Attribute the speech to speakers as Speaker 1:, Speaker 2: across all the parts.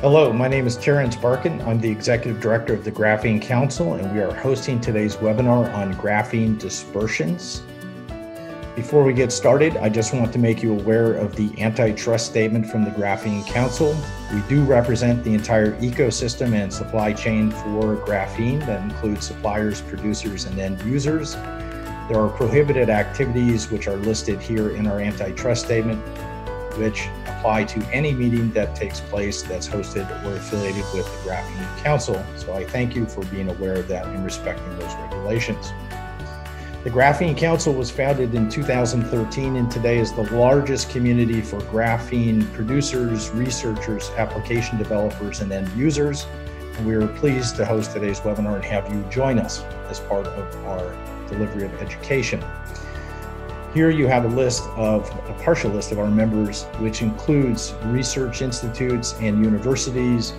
Speaker 1: Hello, my name is Terrence Barkan. I'm the Executive Director of the Graphene Council, and we are hosting today's webinar on graphene dispersions. Before we get started, I just want to make you aware of the antitrust statement from the Graphene Council. We do represent the entire ecosystem and supply chain for graphene that includes suppliers, producers, and end users. There are prohibited activities which are listed here in our antitrust statement, which apply to any meeting that takes place that's hosted or affiliated with the Graphene Council. So I thank you for being aware of that and respecting those regulations. The Graphene Council was founded in 2013 and today is the largest community for graphene producers, researchers, application developers, and end users. And we are pleased to host today's webinar and have you join us as part of our delivery of education. Here you have a list of a partial list of our members, which includes research institutes and universities,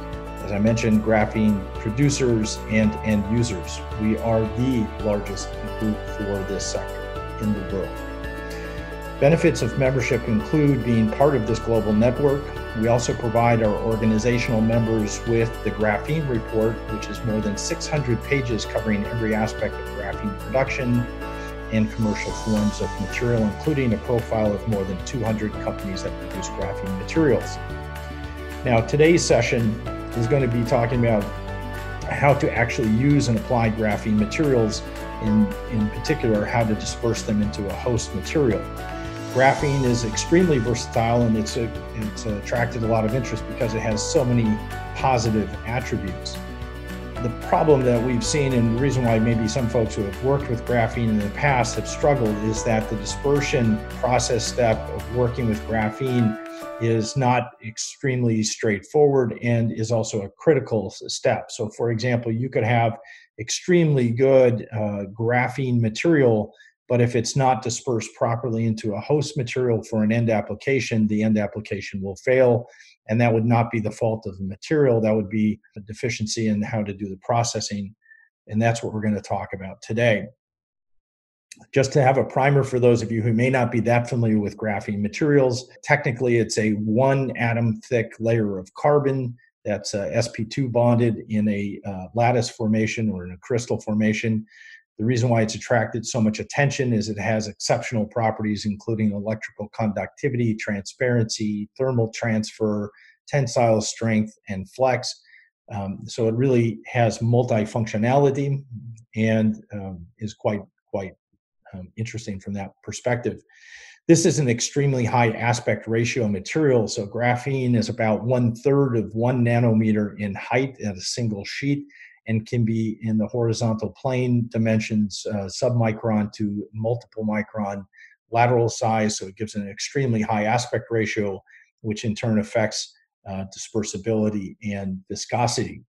Speaker 1: as I mentioned, graphene producers and end users. We are the largest group for this sector in the world. Benefits of membership include being part of this global network. We also provide our organizational members with the Graphene Report, which is more than 600 pages covering every aspect of graphene production, and commercial forms of material, including a profile of more than 200 companies that produce graphene materials. Now, today's session is going to be talking about how to actually use and apply graphene materials, in, in particular, how to disperse them into a host material. Graphene is extremely versatile and it's, a, it's attracted a lot of interest because it has so many positive attributes the problem that we've seen and the reason why maybe some folks who have worked with graphene in the past have struggled is that the dispersion process step of working with graphene is not extremely straightforward and is also a critical step. So, for example, you could have extremely good uh, graphene material, but if it's not dispersed properly into a host material for an end application, the end application will fail and that would not be the fault of the material. That would be a deficiency in how to do the processing. And that's what we're going to talk about today. Just to have a primer for those of you who may not be that familiar with graphene materials technically it's a one atom thick layer of carbon that's uh, sp2 bonded in a uh, lattice formation or in a crystal formation the reason why it's attracted so much attention is it has exceptional properties, including electrical conductivity, transparency, thermal transfer, tensile strength, and flex. Um, so it really has multifunctionality and um, is quite quite um, interesting from that perspective. This is an extremely high aspect ratio material. So graphene is about one third of one nanometer in height at a single sheet and can be in the horizontal plane dimensions, uh, submicron to multiple micron lateral size. So it gives an extremely high aspect ratio, which in turn affects uh, dispersibility and viscosity.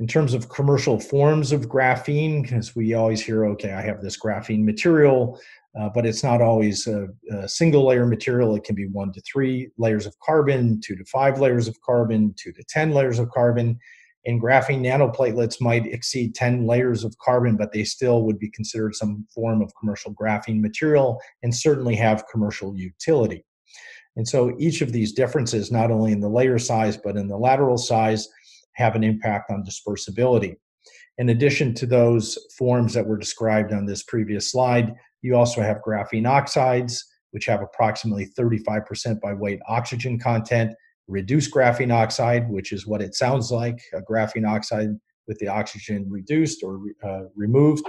Speaker 1: In terms of commercial forms of graphene, because we always hear, okay, I have this graphene material, uh, but it's not always a, a, single layer material. It can be one to three layers of carbon, two to five layers of carbon, two to 10 layers of carbon and graphene nanoplatelets might exceed 10 layers of carbon, but they still would be considered some form of commercial graphene material and certainly have commercial utility. And so each of these differences, not only in the layer size, but in the lateral size, have an impact on dispersibility. In addition to those forms that were described on this previous slide, you also have graphene oxides, which have approximately 35% by weight oxygen content, reduced graphene oxide, which is what it sounds like a graphene oxide with the oxygen reduced or uh, removed.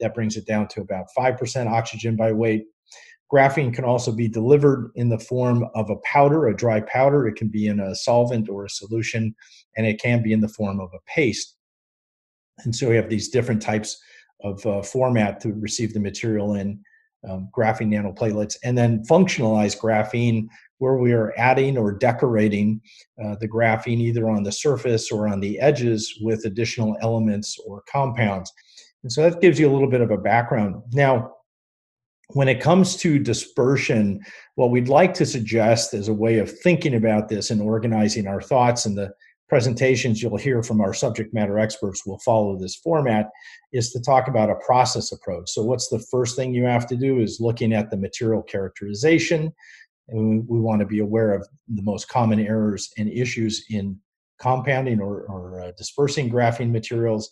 Speaker 1: That brings it down to about 5% oxygen by weight. Graphene can also be delivered in the form of a powder, a dry powder. It can be in a solvent or a solution, and it can be in the form of a paste. And so we have these different types of uh, format to receive the material in um, graphene nanoplatelets, and then functionalized graphene where we are adding or decorating uh, the graphene either on the surface or on the edges with additional elements or compounds. And so that gives you a little bit of a background. Now, when it comes to dispersion, what we'd like to suggest as a way of thinking about this and organizing our thoughts and the presentations you'll hear from our subject matter experts will follow this format is to talk about a process approach. So, what's the first thing you have to do is looking at the material characterization and we, want to be aware of the most common errors and issues in compounding or, or uh, dispersing graphene materials.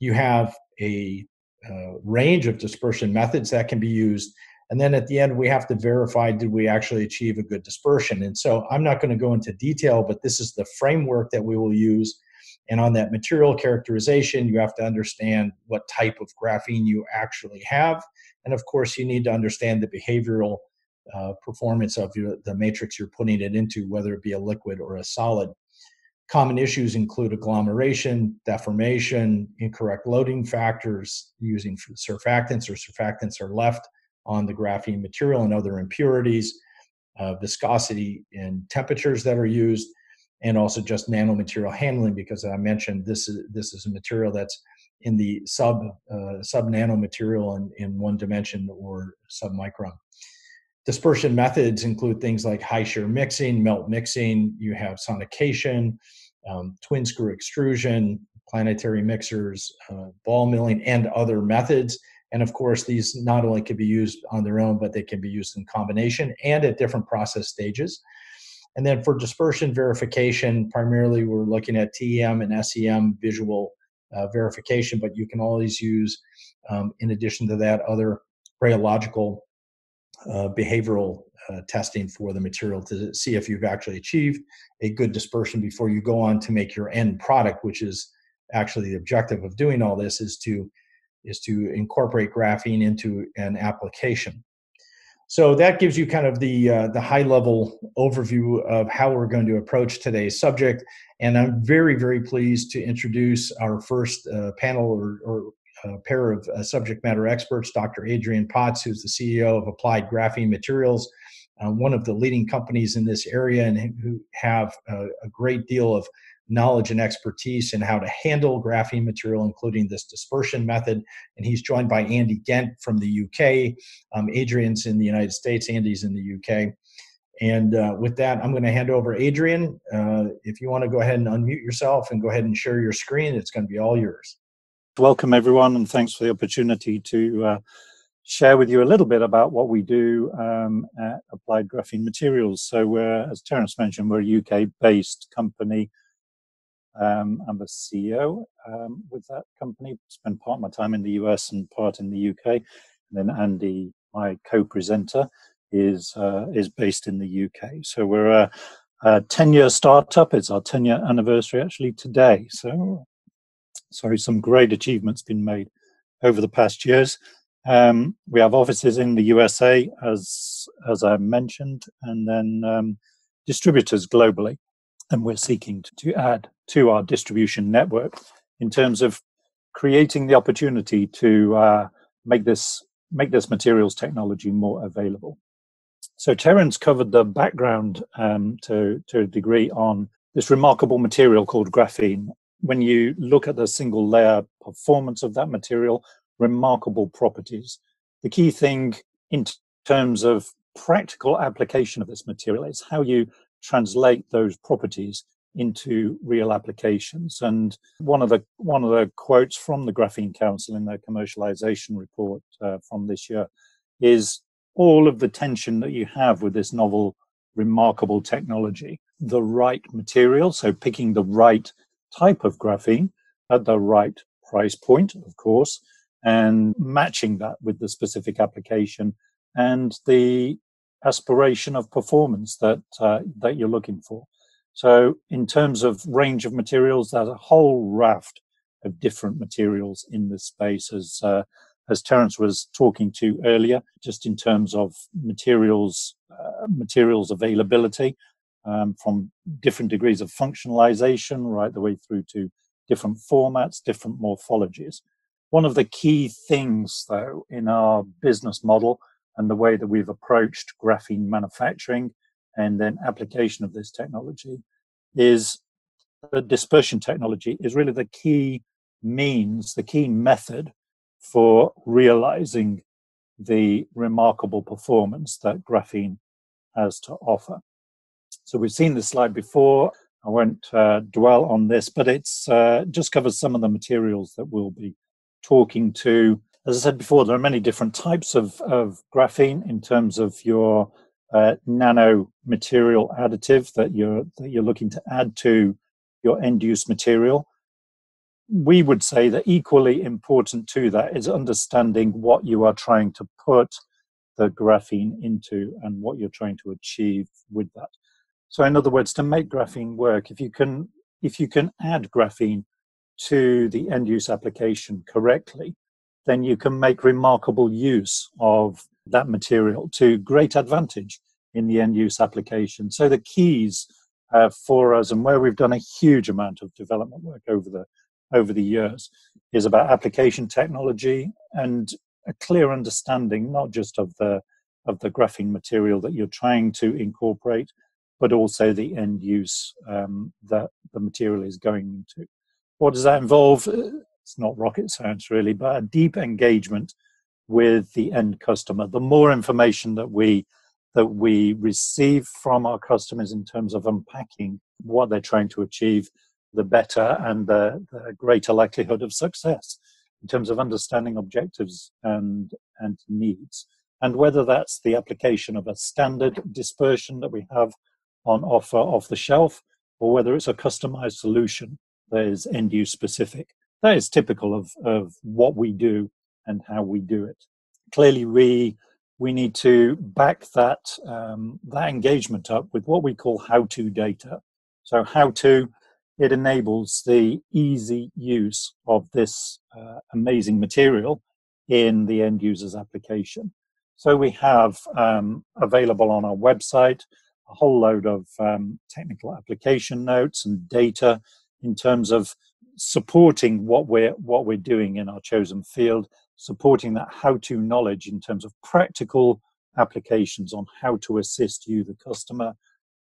Speaker 1: You have a uh, range of dispersion methods that can be used. And then at the end, we have to verify did we actually achieve a good dispersion? And so I'm not going to go into detail, but this is the framework that we will use. And on that material characterization, you have to understand what type of graphene you actually have. And of course, you need to understand the behavioral uh, performance of your, the matrix you're putting it into, whether it be a liquid or a solid. Common issues include agglomeration, deformation, incorrect loading factors, using surfactants or surfactants are left on the graphene material and other impurities, uh, viscosity and temperatures that are used, and also just nanomaterial handling because I mentioned this is this is a material that's in the sub uh, sub nanomaterial in, in one dimension or submicron. Dispersion methods include things like high shear mixing, melt mixing. You have sonication, um, twin screw extrusion, planetary mixers, uh, ball milling, and other methods. And of course, these not only can be used on their own, but they can be used in combination and at different process stages. And then for dispersion verification, primarily we're looking at TEM and SEM visual uh, verification, but you can always use, um, in addition to that, other rheological uh, behavioral uh, testing for the material to see if you've actually achieved a good dispersion before you go on to make your end product, which is actually the objective of doing all this is to is to incorporate graphene into an application. So that gives you kind of the uh, the high level overview of how we're going to approach today's subject. And I'm very very pleased to introduce our first uh, panel or, or a pair of uh, subject matter experts, Dr. Adrian Potts, who's the CEO of Applied Graphene Materials, uh, one of the leading companies in this area, and who have a great deal of knowledge and expertise in how to handle graphene material, including this dispersion method. And he's joined by Andy Gent from the UK. Um, Adrian's in the United States, Andy's in the UK. And uh, with that, I'm going to hand over Adrian. Uh, if you want to go ahead and unmute yourself and go ahead and share your screen, it's going to be all yours.
Speaker 2: Welcome, everyone, and thanks for the opportunity to uh, share with you a little bit about what we do um, at Applied Graphene Materials. So, we're, as Terence mentioned, we're a UK based company. Um, I'm the CEO um, with that company, spend part of my time in the US and part in the UK. And then Andy, my co presenter, is, uh, is based in the UK. So, we're a, a 10 year startup. It's our 10 year anniversary actually today. So, sorry, some great achievements been made over the past years. Um, we have offices in the USA, as as I mentioned, and then um, distributors globally, and we're seeking to, add to our distribution network in terms of creating the opportunity to uh, make this make this materials technology more available. So Terence covered the background um, to to a degree on this remarkable material called graphene, when you look at the single layer performance of that material, remarkable properties. The key thing in terms of practical application of this material is how you translate those properties into real applications. And one of the one of the quotes from the Graphene Council in their commercialization report uh, from this year is all of the tension that you have with this novel, remarkable technology, the right material, so picking the right type of graphene at the right price point, of course, and matching that with the specific application and the aspiration of performance that uh, that you're looking for. So, in terms of range of materials, there's a whole raft of different materials in this space, as uh, as Terence was talking to earlier, just in terms of materials uh, materials availability um, from different degrees of functionalization right the way through to different formats, different morphologies. One of the key things, though, in our business model and the way that we've approached graphene manufacturing and then application of this technology is the dispersion technology is really the key means, the key method for realizing the remarkable performance that graphene has to offer. So we've seen this slide before. I won't uh, dwell on this, but it's uh, just covers some of the materials that we'll be talking to. As I said before, there are many different types of, of graphene in terms of your uh, nano material additive that you're that you're looking to add to your end use material. We would say that equally important to that is understanding what you are trying to put the graphene into and what you're trying to achieve with that. So, in other words, to make graphene work, if you can if you can add graphene to the end use application correctly, then you can make remarkable use of that material to great advantage in the end use application. So the keys uh, for us and where we've done a huge amount of development work over the over the years is about application technology and a clear understanding not just of the of the graphene material that you're trying to incorporate, but also the end use um, that the material is going into. What does that involve? It's not rocket science really, but a deep engagement with the end customer. The more information that we that we receive from our customers in terms of unpacking what they're trying to achieve, the better and the, the greater likelihood of success in terms of understanding objectives and, and needs. And whether that's the application of a standard dispersion that we have on offer off the shelf, or whether it's a customized solution that is end use specific. That is typical of, of what we do and how we do it. Clearly, we we need to back that um, that engagement up with what we call how-to data. So how-to it enables the easy use of this uh, amazing material in the end user's application. So we have um, available on our website a whole load of um, technical application notes and data in terms of supporting what we're what we're doing in our chosen field supporting that how to knowledge in terms of practical applications on how to assist you, the customer,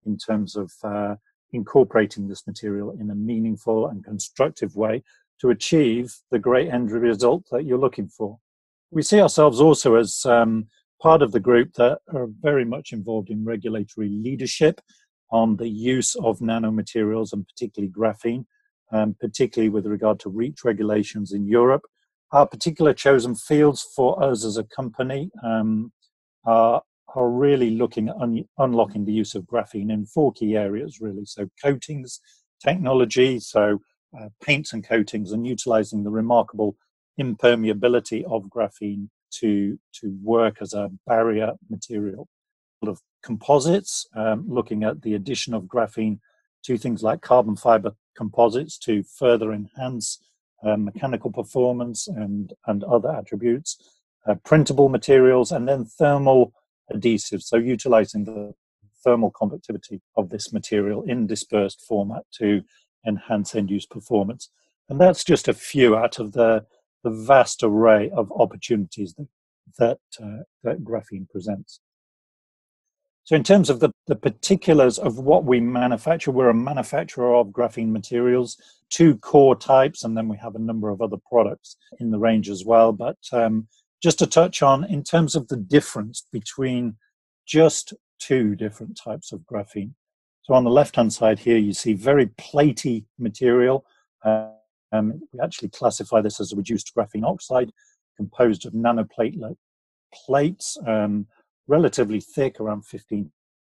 Speaker 2: in terms of uh, incorporating this material in a meaningful and constructive way to achieve the great end result that you're looking for. We see ourselves also as um, part of the group that are very much involved in regulatory leadership on the use of nanomaterials and particularly graphene, um, particularly with regard to REACH regulations in Europe our particular chosen fields for us as a company um, are, are really looking at un- unlocking the use of graphene in four key areas, really. So, coatings, technology, so uh, paints and coatings, and utilizing the remarkable impermeability of graphene to, to work as a barrier material. Of composites, um, looking at the addition of graphene to things like carbon fiber composites to further enhance um, mechanical performance and, and other attributes, uh, printable materials, and then thermal adhesives. So utilizing the thermal conductivity of this material in dispersed format to enhance end use performance. And that's just a few out of the, the vast array of opportunities that, that, uh, that graphene presents. So, in terms of the, the particulars of what we manufacture, we're a manufacturer of graphene materials, two core types, and then we have a number of other products in the range as well. But um, just to touch on, in terms of the difference between just two different types of graphene. So, on the left hand side here, you see very platy material. Um, we actually classify this as a reduced graphene oxide composed of nanoplatelet plates. Um, relatively thick, around 15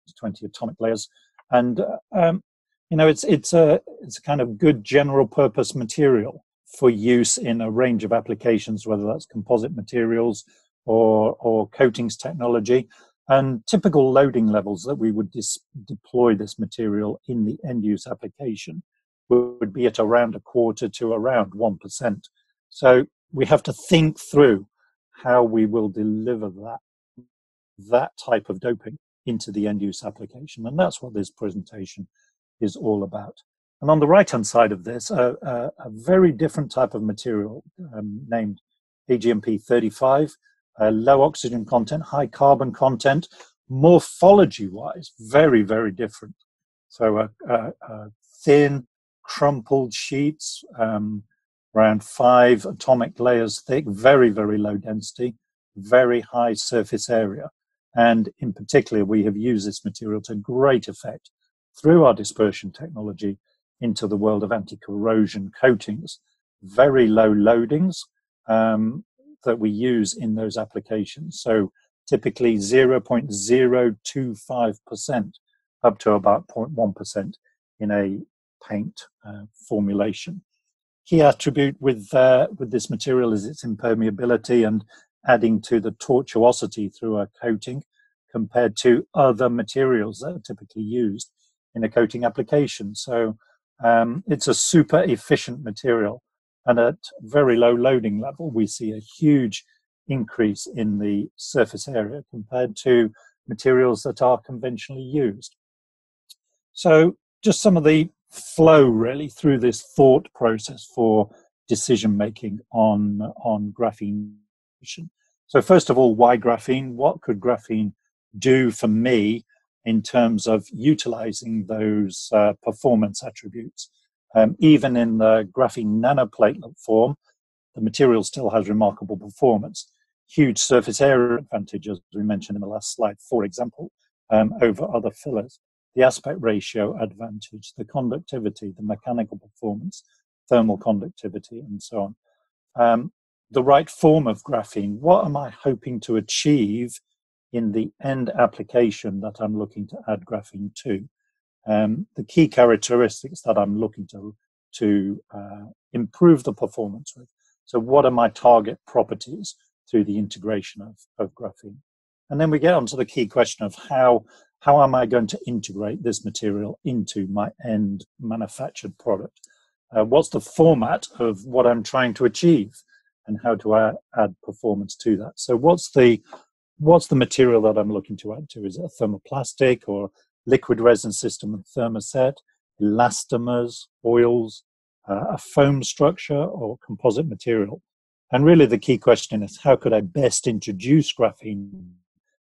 Speaker 2: to 20 atomic layers. And, uh, um, you know, it's, it's, a, it's a kind of good general purpose material for use in a range of applications, whether that's composite materials or, or coatings technology. And typical loading levels that we would dis- deploy this material in the end use application would be at around a quarter to around 1%. So we have to think through how we will deliver that that type of doping into the end use application. And that's what this presentation is all about. And on the right hand side of this, a, a, a, very different type of material um, named AGNP 35, uh, low oxygen content, high carbon content, morphology wise, very, very different. So, a, thin, crumpled sheets, um, around five atomic layers thick, very, very low density, very high surface area. And in particular, we have used this material to great effect through our dispersion technology into the world of anti corrosion coatings. Very low loadings um, that we use in those applications. So typically 0.025% up to about 0.1% in a paint uh, formulation. Key attribute with, uh, with this material is its impermeability and adding to the tortuosity through a coating compared to other materials that are typically used in a coating application. So um, it's a super efficient material. And at very low loading level, we see a huge increase in the surface area compared to materials that are conventionally used. So just some of the flow really through this thought process for decision making on, on graphene. So first of all, why graphene? What could graphene do for me in terms of utilizing those uh, performance attributes. Um, even in the graphene nanoplatelet form, the material still has remarkable performance. Huge surface area advantage, as we mentioned in the last slide, for example, um, over other fillers. The aspect ratio advantage, the conductivity, the mechanical performance, thermal conductivity, and so on. Um, the right form of graphene, what am I hoping to achieve in the end application that I'm looking to add graphene to. Um, the key characteristics that I'm looking to to uh, improve the performance with. So, what are my target properties through the integration of, of graphene? And then we get onto the key question of how how am I going to integrate this material into my end manufactured product? Uh, what's the format of what I'm trying to achieve, and how do I add performance to that? So, what's the what's the material that I'm looking to add to? Is it a thermoplastic or liquid resin system and thermoset, elastomers, oils, uh, a foam structure, or composite material? And really, the key question is how could I best introduce graphene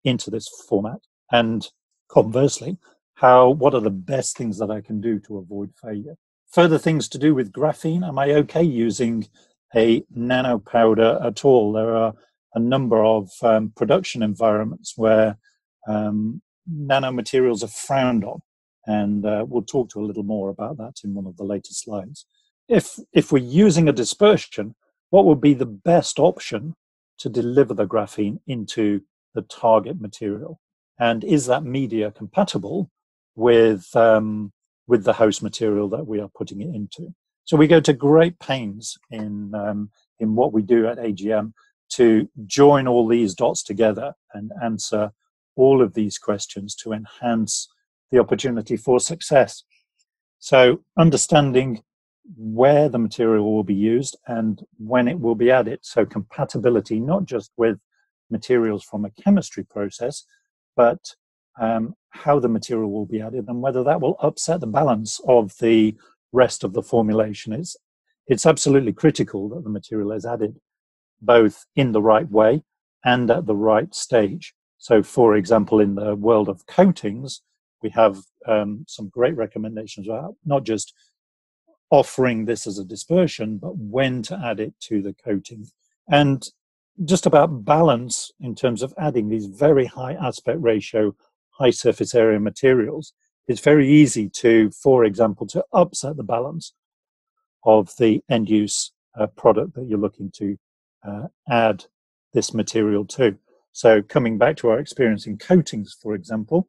Speaker 2: into this format? And conversely, how what are the best things that I can do to avoid failure? Further things to do with graphene. Am I okay using a nano powder at all? There are a number of um, production environments where um, nanomaterials are frowned on. And uh, we'll talk to a little more about that in one of the later slides. If, if we're using a dispersion, what would be the best option to deliver the graphene into the target material? And is that media compatible with, um, with the host material that we are putting it into? So we go to great pains in, um, in what we do at AGM to join all these dots together and answer all of these questions to enhance the opportunity for success. So, understanding where the material will be used and when it will be added. So, compatibility not just with materials from a chemistry process, but um, how the material will be added and whether that will upset the balance of the rest of the formulation. It's, it's absolutely critical that the material is added both in the right way and at the right stage. So, for example, in the world of coatings, we have um, some great recommendations about not just offering this as a dispersion, but when to add it to the coating. And just about balance in terms of adding these very high aspect ratio, high surface area materials. It's very easy to, for example, to upset the balance of the end use uh, product that you're looking to uh, add this material to. So, coming back to our experience in coatings, for example,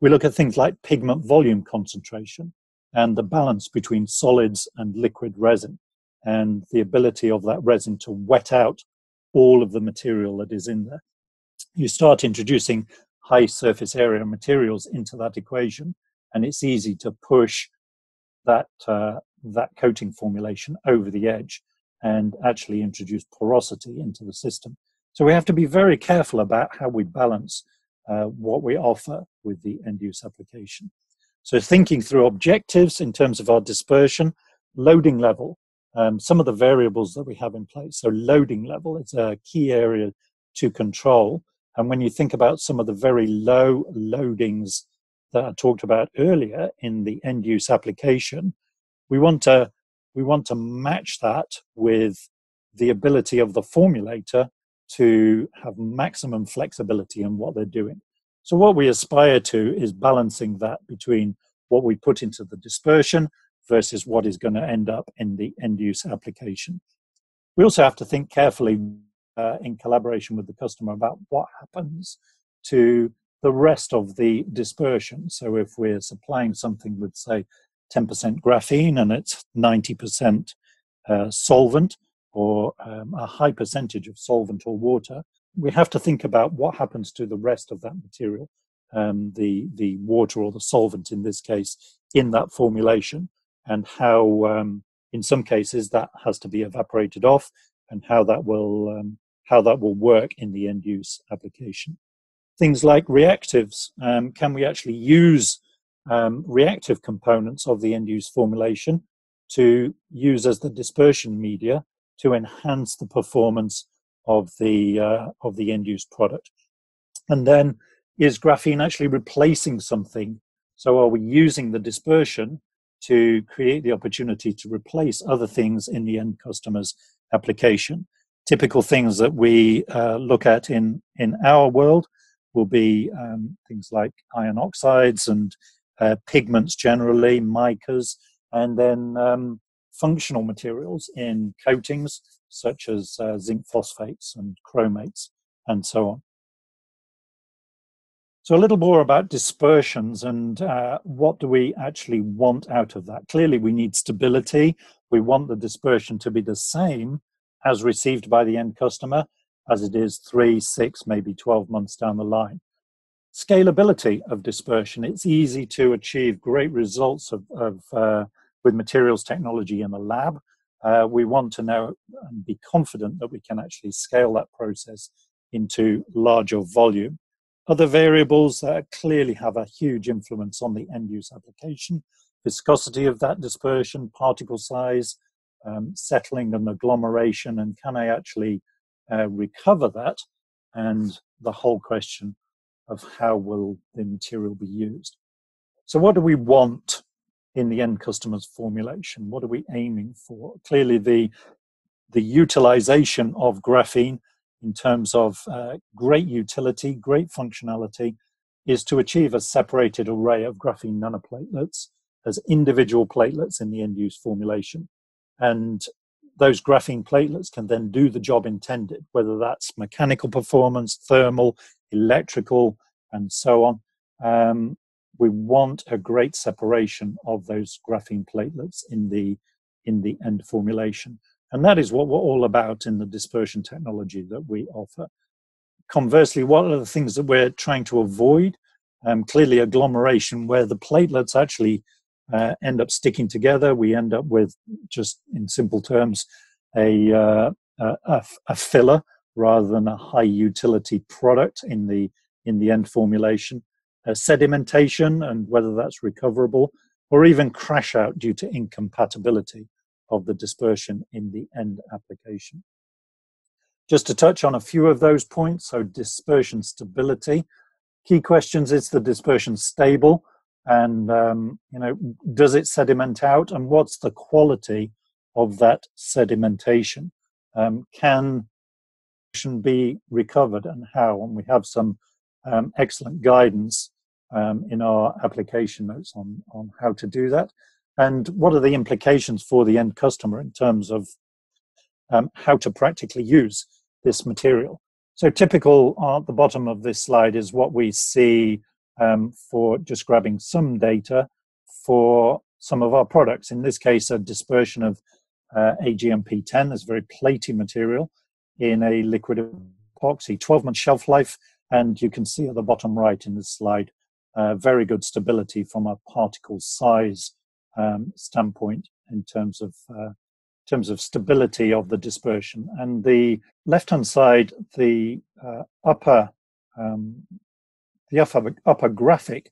Speaker 2: we look at things like pigment volume concentration and the balance between solids and liquid resin and the ability of that resin to wet out all of the material that is in there. You start introducing high surface area materials into that equation, and it's easy to push that uh, that coating formulation over the edge and actually introduce porosity into the system. So we have to be very careful about how we balance uh, what we offer with the end use application. So thinking through objectives in terms of our dispersion, loading level, um, some of the variables that we have in place. So loading level is a key area to control. And when you think about some of the very low loadings that I talked about earlier in the end use application, we want to we want to match that with the ability of the formulator to have maximum flexibility in what they're doing. So, what we aspire to is balancing that between what we put into the dispersion versus what is going to end up in the end use application. We also have to think carefully uh, in collaboration with the customer about what happens to the rest of the dispersion. So, if we're supplying something with, say, 10% graphene and it's 90% uh, solvent or um, a high percentage of solvent or water, we have to think about what happens to the rest of that material, um, the, the water or the solvent in this case, in that formulation, and how, um, in some cases, that has to be evaporated off, and how that will um, how that will work in the end use application. Things like reactives. Um, can we actually use um, reactive components of the end use formulation to use as the dispersion media to enhance the performance of the uh, of the end use product? And then is graphene actually replacing something? So are we using the dispersion to create the opportunity to replace other things in the end customer's application? typical things that we uh, look at in, in our world will be um, things like iron oxides and uh, pigments generally, micas, and then um, functional materials in coatings such as uh, zinc phosphates and chromates and so on. So a little more about dispersions and uh, what do we actually want out of that? Clearly we need stability. We want the dispersion to be the same as received by the end customer as it is three, six, maybe 12 months down the line. Scalability of dispersion. It's easy to achieve great results of, of uh, with materials technology in the lab. Uh, we want to know and be confident that we can actually scale that process into larger volume. Other variables that clearly have a huge influence on the end use application viscosity of that dispersion, particle size, um, settling and agglomeration, and can I actually uh, recover that? And the whole question of how will the material be used. So, what do we want in the end customer's formulation? What are we aiming for? Clearly, the the utilization of graphene in terms of uh, great utility, great functionality, is to achieve a separated array of graphene nanoplatelets as individual platelets in the end use formulation. And those graphene platelets can then do the job intended, whether that's mechanical performance, thermal, electrical, and so on. Um, we want a great separation of those graphene platelets in the in the end formulation, and that is what we're all about in the dispersion technology that we offer. Conversely, what are the things that we're trying to avoid? Um, clearly, agglomeration, where the platelets actually uh, end up sticking together. We end up with, just in simple terms, a, uh, a, a, filler rather than a high utility product in the in the end formulation. Uh, sedimentation and whether that's recoverable, or even crash out due to incompatibility of the dispersion in the end application. Just to touch on a few of those points, so dispersion stability. Key questions is the dispersion stable? And um, you know does it sediment out? And what's the quality of that sedimentation? Um, can be recovered? And how? And we have some um, excellent guidance um, in our application notes on on how to do that. And what are the implications for the end customer in terms of um, how to practically use this material? So typical at the bottom of this slide is what we see um, for just grabbing some data for some of our products. In this case, a dispersion of uh, AGNP10, this very platy material, in a liquid epoxy, 12 month shelf life. And you can see at the bottom right in this slide, uh, very good stability from a particle size um, standpoint in terms of uh, terms of stability of the dispersion. And the left hand side, the uh, upper um, the upper, upper graphic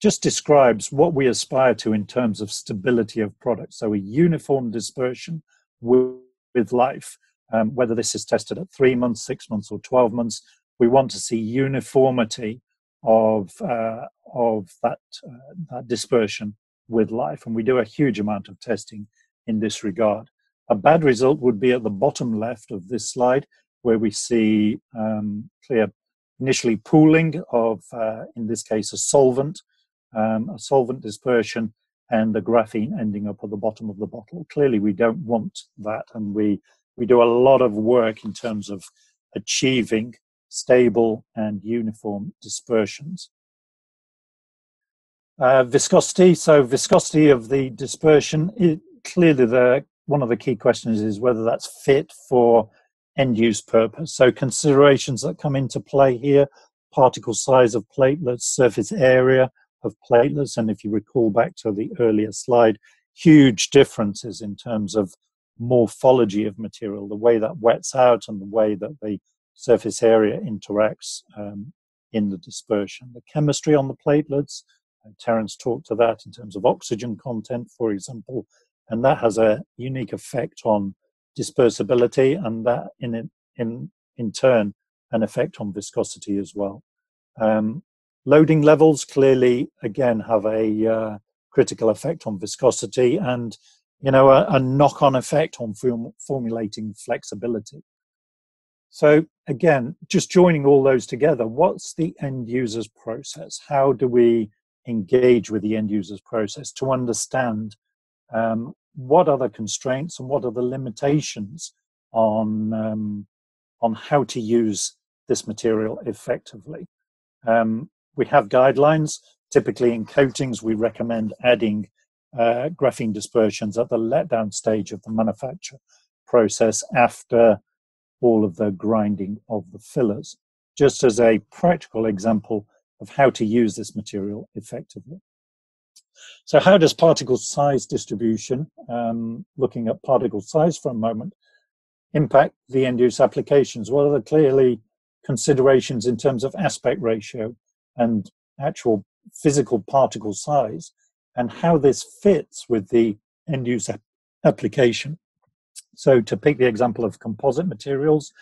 Speaker 2: just describes what we aspire to in terms of stability of products. So a uniform dispersion with, with life, um, whether this is tested at three months, six months, or 12 months, we want to see uniformity of, uh, of that, uh, that dispersion with life. And we do a huge amount of testing in this regard. A bad result would be at the bottom left of this slide, where we see um, clear initially pooling of, uh, in this case, a solvent, um, a solvent dispersion, and the graphene ending up at the bottom of the bottle. Clearly, we don't want that, and we we do a lot of work in terms of achieving stable and uniform dispersions. Uh, viscosity. So viscosity of the dispersion. It, clearly, the one of the key questions is whether that's fit for end use purpose. So considerations that come into play here: particle size of platelets, surface area of platelets, and if you recall back to the earlier slide, huge differences in terms of morphology of material, the way that wets out and the way that the surface area interacts um, in the dispersion. The chemistry on the platelets, uh, Terence talked to that in terms of oxygen content, for example, and that has a unique effect on dispersibility and that in, in, in turn an effect on viscosity as well. Um, loading levels clearly again have a uh, critical effect on viscosity and you know a, a knock-on effect on form, formulating flexibility. So again, just joining all those together, what's the end user's process? How do we engage with the end user's process to understand um, what are the constraints and what are the limitations on um, on how to use this material effectively. Um, we have guidelines. Typically, in coatings, we recommend adding uh, graphene dispersions at the letdown stage of the manufacture process after all of the grinding of the fillers, just as a practical example of how to use this material effectively. So how does particle size distribution, um, looking at particle size for a moment, impact the end-use applications? What are the clearly considerations in terms of aspect ratio and actual physical particle size and how this fits with the end-use application? So to pick the example of composite materials,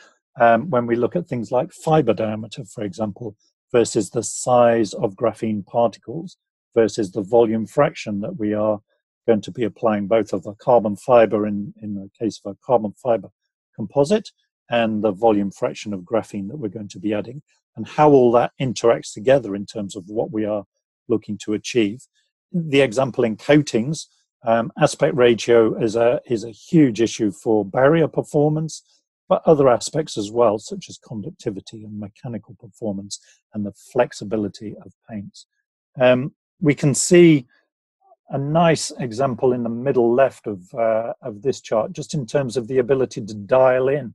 Speaker 2: um, when we look at things like fiber diameter, for example, versus the size of graphene particles versus the volume fraction that we are going to be applying both of the carbon fiber in, in the case of a carbon fiber composite and the volume fraction of graphene that we're going to be adding and how all that interacts together in terms of what we are looking to achieve. The example in coatings, um, aspect ratio is a is a huge issue for barrier performance, but other aspects as well, such as conductivity and mechanical performance and the flexibility of paints. Um, we can see a nice example in the middle left of uh, of this chart, just in terms of the ability to dial in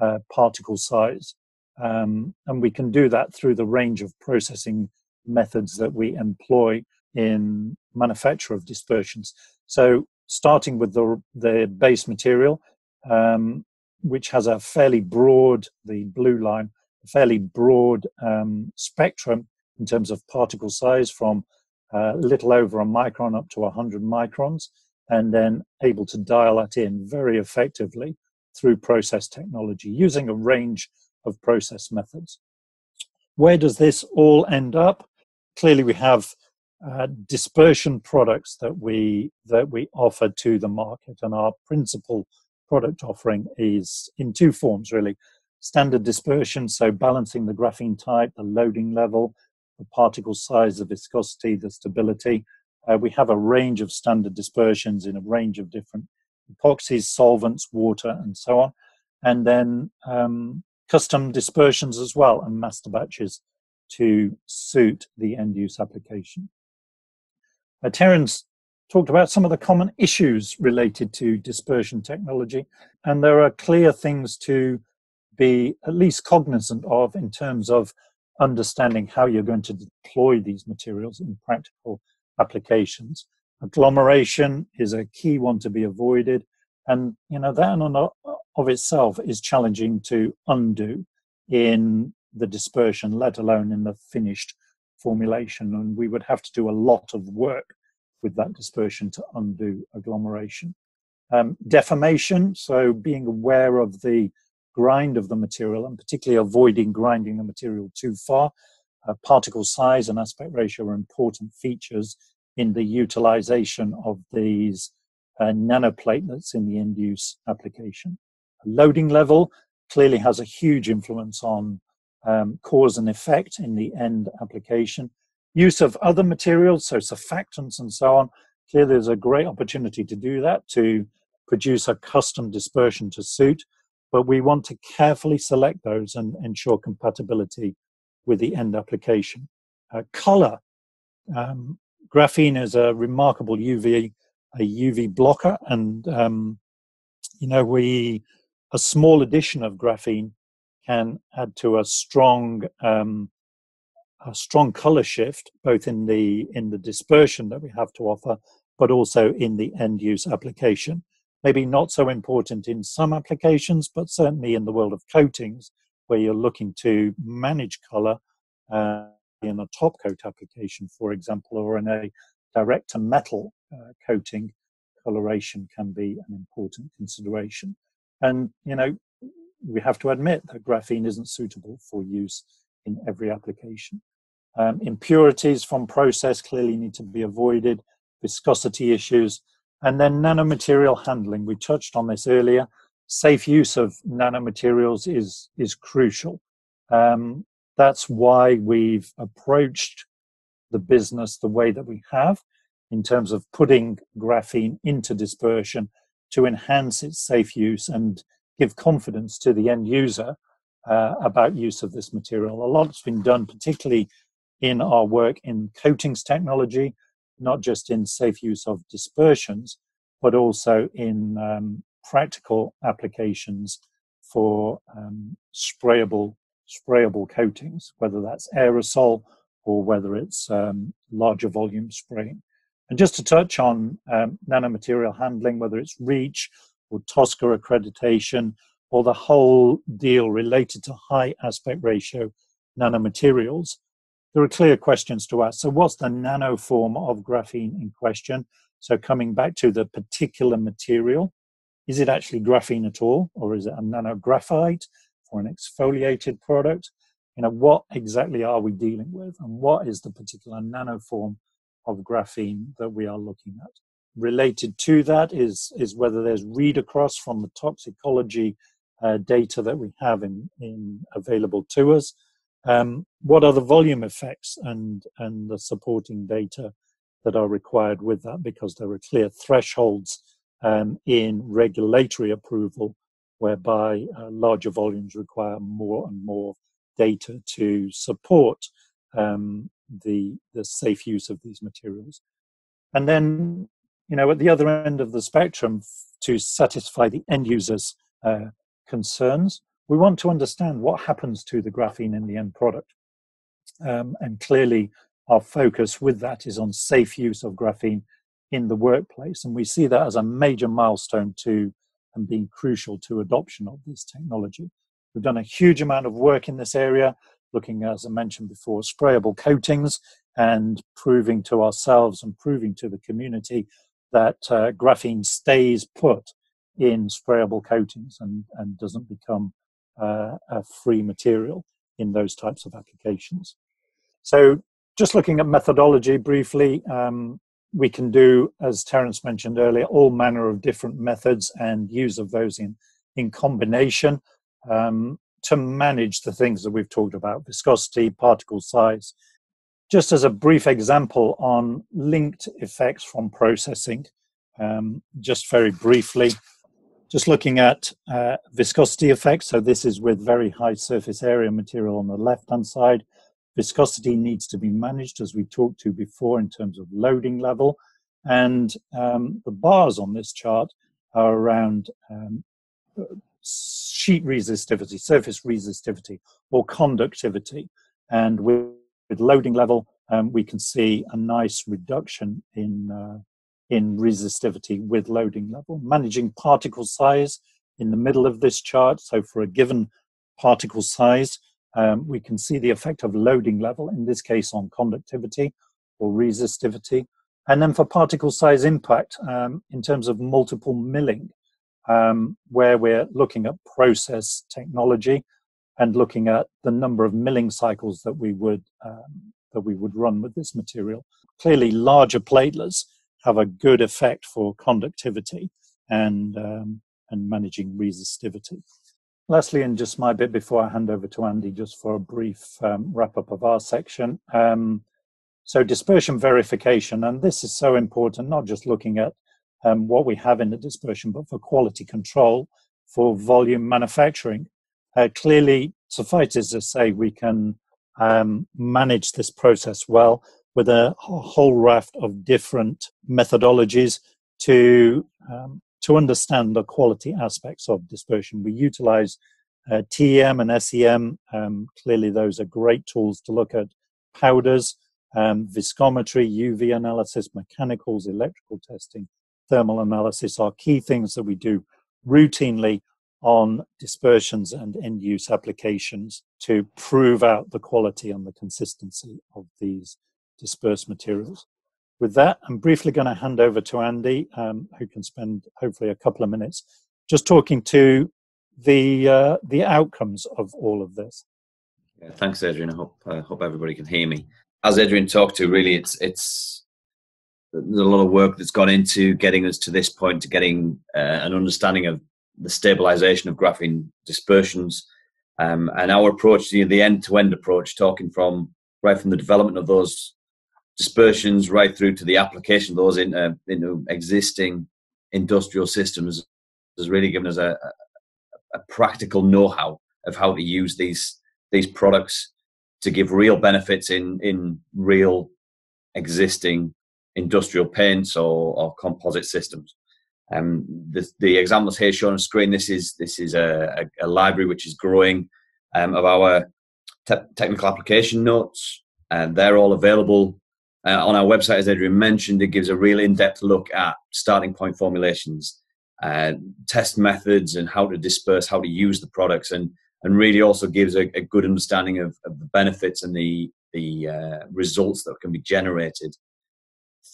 Speaker 2: uh, particle size, um, and we can do that through the range of processing methods that we employ in manufacture of dispersions. So starting with the, the base material, um, which has a fairly broad, the blue line, a fairly broad um, spectrum in terms of particle size from a little over a micron up to 100 microns, and then able to dial that in very effectively through process technology using a range of process methods. Where does this all end up? Clearly, we have uh, dispersion products that we that we offer to the market, and our principal product offering is in two forms really: standard dispersion, so balancing the graphene type, the loading level, the particle size, the viscosity, the stability. Uh, we have a range of standard dispersions in a range of different epoxies, solvents, water, and so on, and then um, custom dispersions as well, and master batches to suit the end use application. Uh, Terence talked about some of the common issues related to dispersion technology, and there are clear things to be at least cognizant of in terms of understanding how you're going to deploy these materials in practical applications. Agglomeration is a key one to be avoided, and you know that in and of itself is challenging to undo in the dispersion, let alone in the finished formulation, and we would have to do a lot of work with that dispersion to undo agglomeration. Um, deformation, so being aware of the grind of the material and particularly avoiding grinding the material too far. Uh, particle size and aspect ratio are important features in the utilization of these uh, nanoplatelets in the end use application. loading level clearly has a huge influence on um, cause and effect in the end application. Use of other materials, so surfactants and so on, clearly there's a great opportunity to do that, to produce a custom dispersion to suit, but we want to carefully select those and ensure compatibility with the end application. Uh, color, um, graphene is a remarkable UV a UV blocker, and um, you know we a small addition of graphene can add to a strong um, a strong color shift both in the in the dispersion that we have to offer but also in the end use application maybe not so important in some applications but certainly in the world of coatings where you're looking to manage color uh, in a top coat application for example or in a direct to metal uh, coating coloration can be an important consideration and you know we have to admit that graphene isn't suitable for use in every application. Um, impurities from process clearly need to be avoided, viscosity issues, and then nanomaterial handling. We touched on this earlier. Safe use of nanomaterials is, is crucial. Um, that's why we've approached the business the way that we have in terms of putting graphene into dispersion to enhance its safe use and give confidence to the end user uh, about use of this material. A lot's been done, particularly in our work in coatings technology, not just in safe use of dispersions, but also in um, practical applications for um, sprayable sprayable coatings, whether that's aerosol or whether it's um, larger volume spraying. And just to touch on um, nanomaterial handling, whether it's REACH or TSCA accreditation, or the whole deal related to high aspect ratio nanomaterials, there are clear questions to ask. So, what's the nano form of graphene in question? So, coming back to the particular material, is it actually graphene at all, or is it a nanographite or an exfoliated product? You know, what exactly are we dealing with, and what is the particular nano form of graphene that we are looking at? related to that is is whether there's read across from the toxicology uh, data that we have in, in available to us. Um, what are the volume effects and and the supporting data that are required with that? Because there are clear thresholds um, in regulatory approval whereby uh, larger volumes require more and more data to support um, the the safe use of these materials. And then you know, at the other end of the spectrum, to satisfy the end user's uh, concerns, we want to understand what happens to the graphene in the end product. Um, and clearly, our focus with that is on safe use of graphene in the workplace. And we see that as a major milestone to and being crucial to adoption of this technology. We've done a huge amount of work in this area, looking, as I mentioned before, sprayable coatings and proving to ourselves and proving to the community that uh, graphene stays put in sprayable coatings and, and doesn't become uh, free material in those types of applications. So, just looking at methodology briefly, um, we can do, as Terence mentioned earlier, all manner of different methods and use of those in, in combination um, to manage the things that we've talked about viscosity, particle size, just as a brief example on linked effects from processing, um, just very briefly, just looking at uh, viscosity effects. So this is with very high surface area material on the left-hand side. Viscosity needs to be managed, as we talked to before, in terms of loading level. And um, the bars on this chart are around um, sheet resistivity, surface resistivity, or conductivity. And with with loading level, um, we can see a nice reduction in, uh, in resistivity with loading level. Managing particle size in the middle of this chart, so for a given particle size, um, we can see the effect of loading level, in this case on conductivity or resistivity. And then for particle size impact, um, in terms of multiple milling, um, where we're looking at process technology, and looking at the number of milling cycles that we would um, that we would run with this material. Clearly, larger platelets have a good effect for conductivity and um, and managing resistivity. Lastly, and just my bit before I hand over to Andy, just for a brief um, wrap up of our section. Um, so, dispersion verification, and this is so important, not just looking at um, what we have in the dispersion, but for quality control for volume manufacturing. Uh, clearly, suffices to say we can um, manage this process well with a whole raft of different methodologies to um, to understand the quality aspects of dispersion. We utilize uh, TEM and SEM. Um, clearly, those are great tools to look at powders, um, viscometry, UV analysis, mechanicals, electrical testing, thermal analysis are key things that we do routinely on dispersions and end use applications to prove out the quality and the consistency of these dispersed materials. With that, I'm briefly going to hand over to Andy, um, who can spend hopefully a couple of minutes just talking to the uh, the outcomes of all of this.
Speaker 3: Yeah, thanks, Adrian. I hope I hope everybody can hear me. As Adrian talked to, really, it's it's there's a lot of work that's gone into getting us to this point, to getting uh, an understanding of the stabilization of graphene dispersions, um, and our approach, the, the end-to-end approach, talking from right from the development of those dispersions right through to the application of those into, into existing industrial systems, has really given us a, a, practical know-how of how to use these these products to give real benefits in in real existing industrial paints or, or composite systems. Um, the, the, examples here shown on screen. This is this is a, a, a library which is growing um, of our te- technical application notes, and they're all available uh, on our website. As Adrian mentioned, it gives a real in-depth look at starting point formulations, uh, test methods, and how to disperse, how to use the products, and and really also gives a, a good understanding of, of, the benefits and the the uh, results that can be generated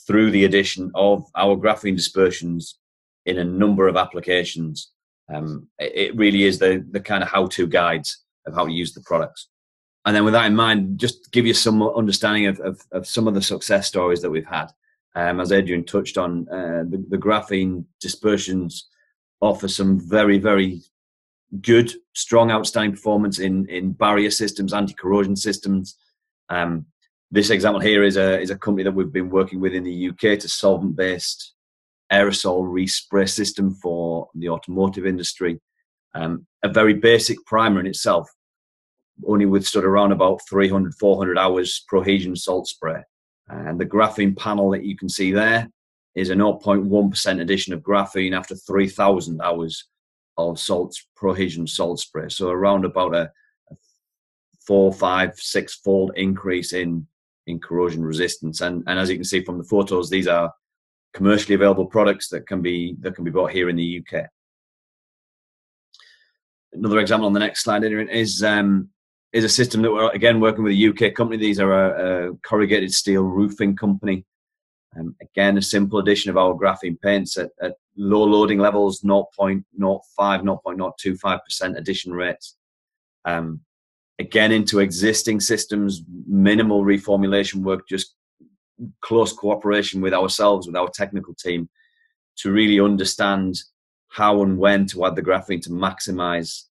Speaker 3: through the addition of our graphene dispersions in a number of applications. Um, it really is the, the kind of how-to guides of how to use the products. And then with that in mind, just give you some understanding of, of, of some of the success stories that we've had. Um, as Adrian touched on, uh, the, the graphene dispersions offer some very, very good, strong, outstanding performance in, in barrier systems, anti-corrosion systems. Um, this example here is a is a company that we've been working with in the UK to solvent based aerosol respray system for the automotive industry. Um, a very basic primer in itself, only withstood around about 300, 400 hours Prohesion salt spray. And the graphene panel that you can see there is a 0.1% addition of graphene after 3,000 hours of salt Prohesion salt spray. So around about a, four, five, six fold increase in in corrosion resistance. And, and as you can see from the photos, these are commercially available products that can be that can be bought here in the UK. Another example on the next slide is um, is a system that we're again working with a UK company. These are a, a corrugated steel roofing company. Um, again, a simple addition of our graphene paints at, at low loading levels, 0.05, 0.025% addition rates. Um, again into existing systems, minimal reformulation work, just close cooperation with ourselves, with our technical team, to really understand how and when to add the graphene to maximize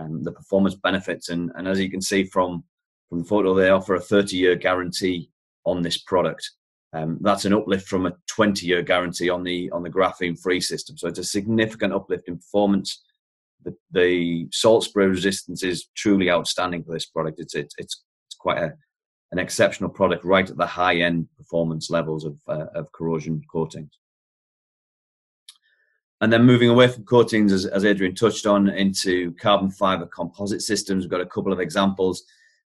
Speaker 3: um, the performance benefits. And, and as you can see from, from the photo, they offer a 30 year guarantee on this product. Um, that's an uplift from a 20 year guarantee on the on the graphene free system. So it's a significant uplift in performance the, the salt spray resistance is truly outstanding for this product. It's it's it's, quite a, an exceptional product, right at the high end performance levels of uh, of corrosion coatings. And then moving away from coatings, as, as Adrian touched on, into carbon fiber composite systems. We've got a couple of examples.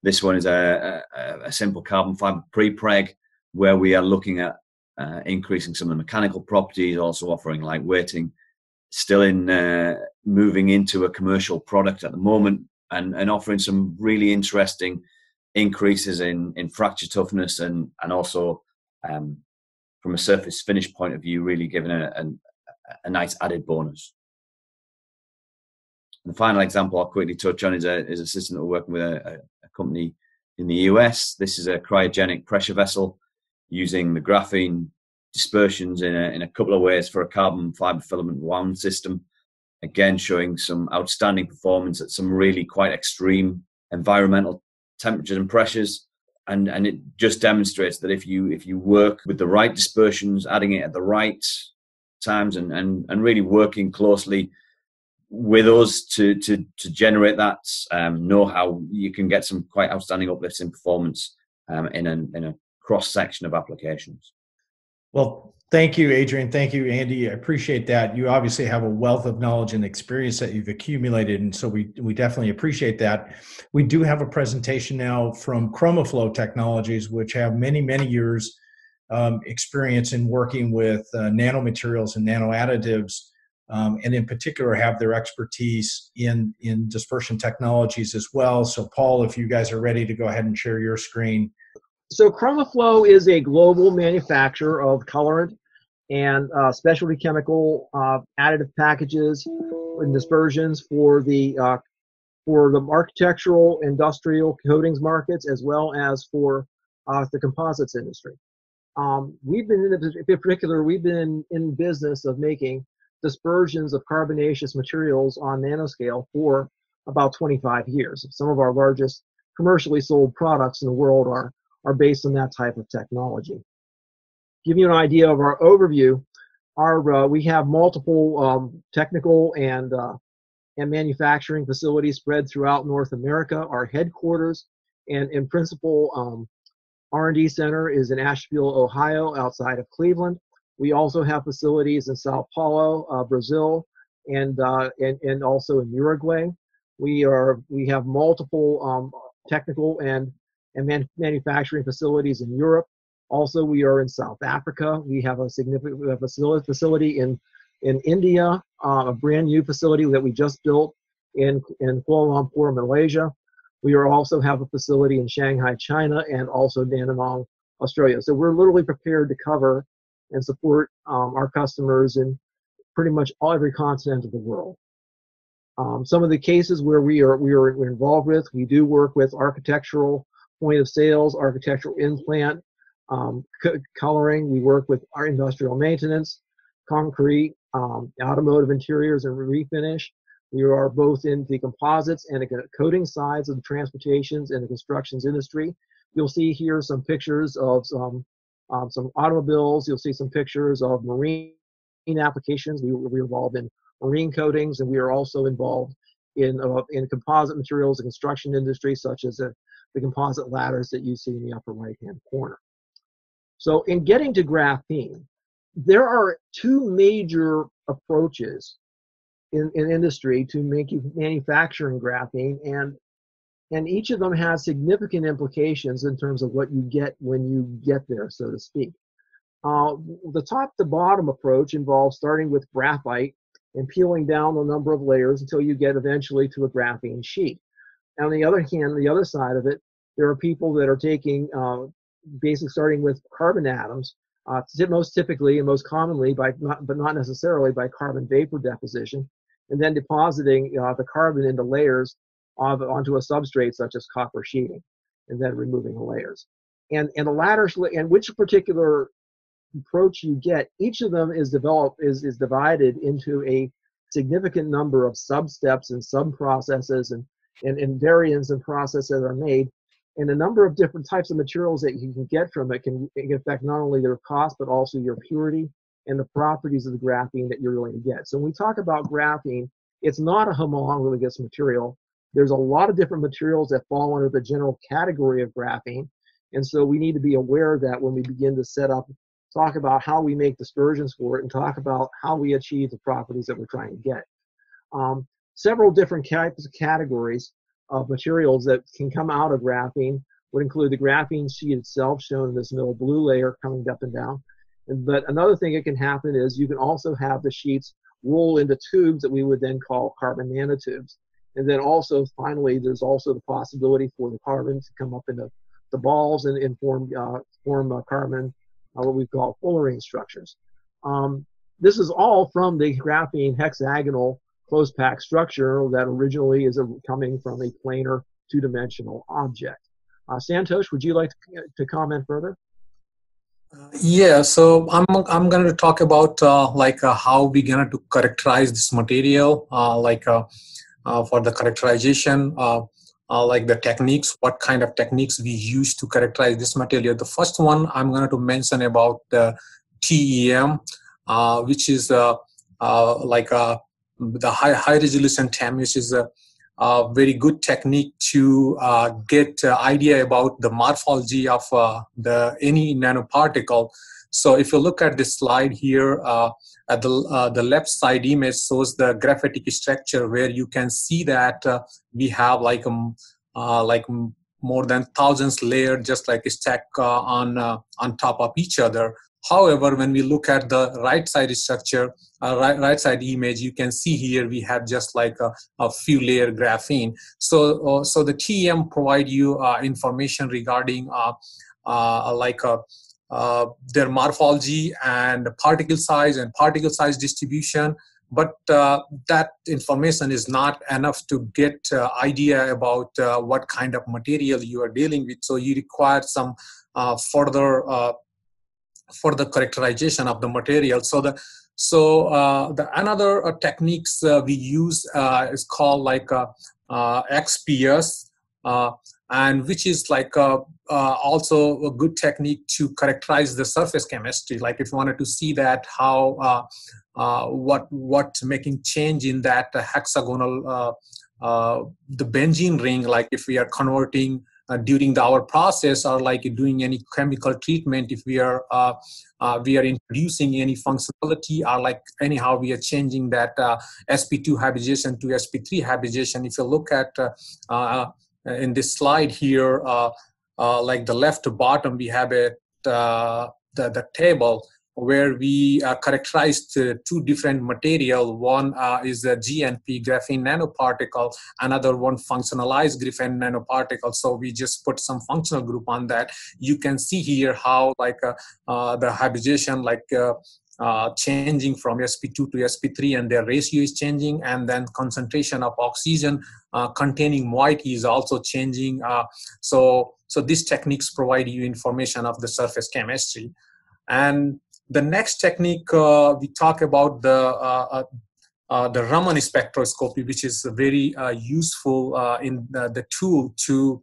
Speaker 3: This one is a, a, a simple carbon fiber pre-preg, where we are looking at uh, increasing some of the mechanical properties, also offering light weighting still in uh, moving into a commercial product at the moment and, and offering some really interesting increases in, in fracture toughness and, and also um, from a surface finish point of view, really giving a, a, nice added bonus. And the final example I'll quickly touch on is a, is a system that we're working with a, a company in the US. This is a cryogenic pressure vessel using the graphene dispersions in a, in a couple of ways for a carbon fiber filament wound system. Again, showing some outstanding performance at some really quite extreme environmental temperatures and pressures. And, and it just demonstrates that if you if you work with the right dispersions, adding it at the right times, and and, and really working closely with us to to to generate that um, know-how, you can get some quite outstanding uplifts in performance um, in a in a cross section of applications.
Speaker 1: Well, thank you, Adrian. Thank you, Andy. I appreciate that. You obviously have a wealth of knowledge and experience that you've accumulated, and so we we definitely appreciate that. We do have a presentation now from Chromaflo Technologies, which have many many years um, experience in working with uh, nanomaterials and nano additives, um, and in particular have their expertise in in dispersion technologies as well. So, Paul, if you guys are ready to go ahead and share your screen.
Speaker 4: So, Chromaflo is a global manufacturer of colorant and uh, specialty chemical uh, additive packages and dispersions for the uh, for the architectural, industrial coatings markets, as well as for uh, the composites industry. Um, we've been in, in particular, we've been in business of making dispersions of carbonaceous materials on nanoscale for about 25 years. Some of our largest commercially sold products in the world are, are based on that type of technology. Give you an idea of our overview, our, uh, we have multiple um, technical and, uh, and manufacturing facilities spread throughout North America. Our headquarters and, in principal um, R&D center is in Ashtabula, Ohio, outside of Cleveland. We also have facilities in Sao Paulo, uh, Brazil, and, uh, and and also in Uruguay. We are we have multiple um, technical and and man- manufacturing facilities in Europe. Also, we are in South Africa. We have a significant a facility in in India, uh, a brand new facility that we just built in in Kuala Lumpur, Malaysia. We also have a facility in Shanghai, China, and also Dandenong, Australia. So we're literally prepared to cover and support um, our customers in pretty much all every continent of the world. Um, some of the cases where we are we are involved with, we do work with architectural point of sales, architectural implant, um, c- coloring. We work with our industrial maintenance, concrete, um, automotive interiors, and refinish. We are both in the composites and the coating sides of the transportations and the constructions industry. You'll see here some pictures of some um, some automobiles. You'll see some pictures of marine applications. We, we're involved in marine coatings, and we are also involved in uh, in composite materials, and construction industry, such as the, composite ladders that you see in the upper right-hand corner. So, in getting to graphene, there are two major approaches in, in industry to make manufacturing graphene and and each of them has significant implications in terms of what you get when you get there so to speak. Uh, the top to bottom approach involves starting with graphite and peeling down a number of layers until you get eventually to a graphene sheet. On the other hand the other side of it there are people that are taking uh, basically starting with carbon atoms uh, most typically and most commonly by not, but not necessarily by carbon vapor deposition and then depositing uh, the carbon into layers of, onto a substrate such as copper sheeting, and then removing the layers. And and the latter and which particular approach you get, each of them is developed is is divided into a significant number of sub steps and sub processes and, and, and variants and processes that are made and a number of different types of materials that you can get from it can, can affect not only their cost but also your purity and the properties of the graphene that you're going to get. So when we talk about graphene, it's not a homologous material. There's a lot of different materials that fall under the general category of graphene. And so we need to be aware of that when we begin to set up, talk about how we make dispersions for it and talk about how we achieve the properties that we're trying to get. Um, several different types of categories of materials that can come out of graphene would include the graphene sheet itself shown in this middle blue layer coming up and down. But another thing that can happen is you can also have the sheets roll into tubes that we would then call carbon nanotubes. And then also, finally, there's also the possibility for the carbon to come up into the balls and, and form, uh, form uh, carbon, uh, what we call fullerene structures. Um, this is all from the graphene hexagonal close pack structure that originally is a, coming from a planar two-dimensional object. Uh, Santosh, would you like to, to comment further?
Speaker 5: Yeah, so I'm I'm going to talk about uh, like uh, how we going to characterize this material, uh, like uh, uh, for the characterization, uh, like the techniques, what kind of techniques we use to characterize this material. The first one I'm going to mention about the TEM, which is like the high high resolution TEM, which is very good technique to uh, get uh, idea about the morphology of uh, the any nanoparticle. So if you look at this slide here, uh, at the uh, the left side image shows the graphitic structure where you can see that uh, we have like um like more than thousands layered just like a stack on on top of each other. However, when we look at the right side structure, uh, right, right side image, you can see here we have just like a, a few layer graphene. So, uh, so the TEM provide you uh, information regarding uh, uh, like a, uh, their morphology and particle size and particle size distribution. But that information is not enough to get idea about what kind of material you are dealing with. So you require some further for the characterization of the material. So the so uh, the another uh, techniques uh, we use uh, is called like uh, uh, XPS, and which is like also a good technique to characterize the surface chemistry. Like if you wanted to see that how what what making change in that hexagonal the benzene ring, like if we are converting uh, during the, our process or like doing any chemical treatment if we are uh, uh, we are introducing any functionality or like anyhow we are changing that uh, sp2 hybridization to sp3 hybridization if you look at uh, uh, in this slide here like the left to bottom we have it the, the table where we uh, characterized uh, two different material. One uh, is a GNP, graphene nanoparticle, another one functionalized graphene nanoparticle. So we just put some functional group on that. You can see here how like uh, uh, the hybridization like uh, changing from sp2 to sp3 and their ratio is changing and then concentration of oxygen uh, containing moiety is also changing uh, so so these techniques provide you information of the surface chemistry. And the next technique uh, we talk about the uh, the Raman spectroscopy, which is very useful in the, the, tool to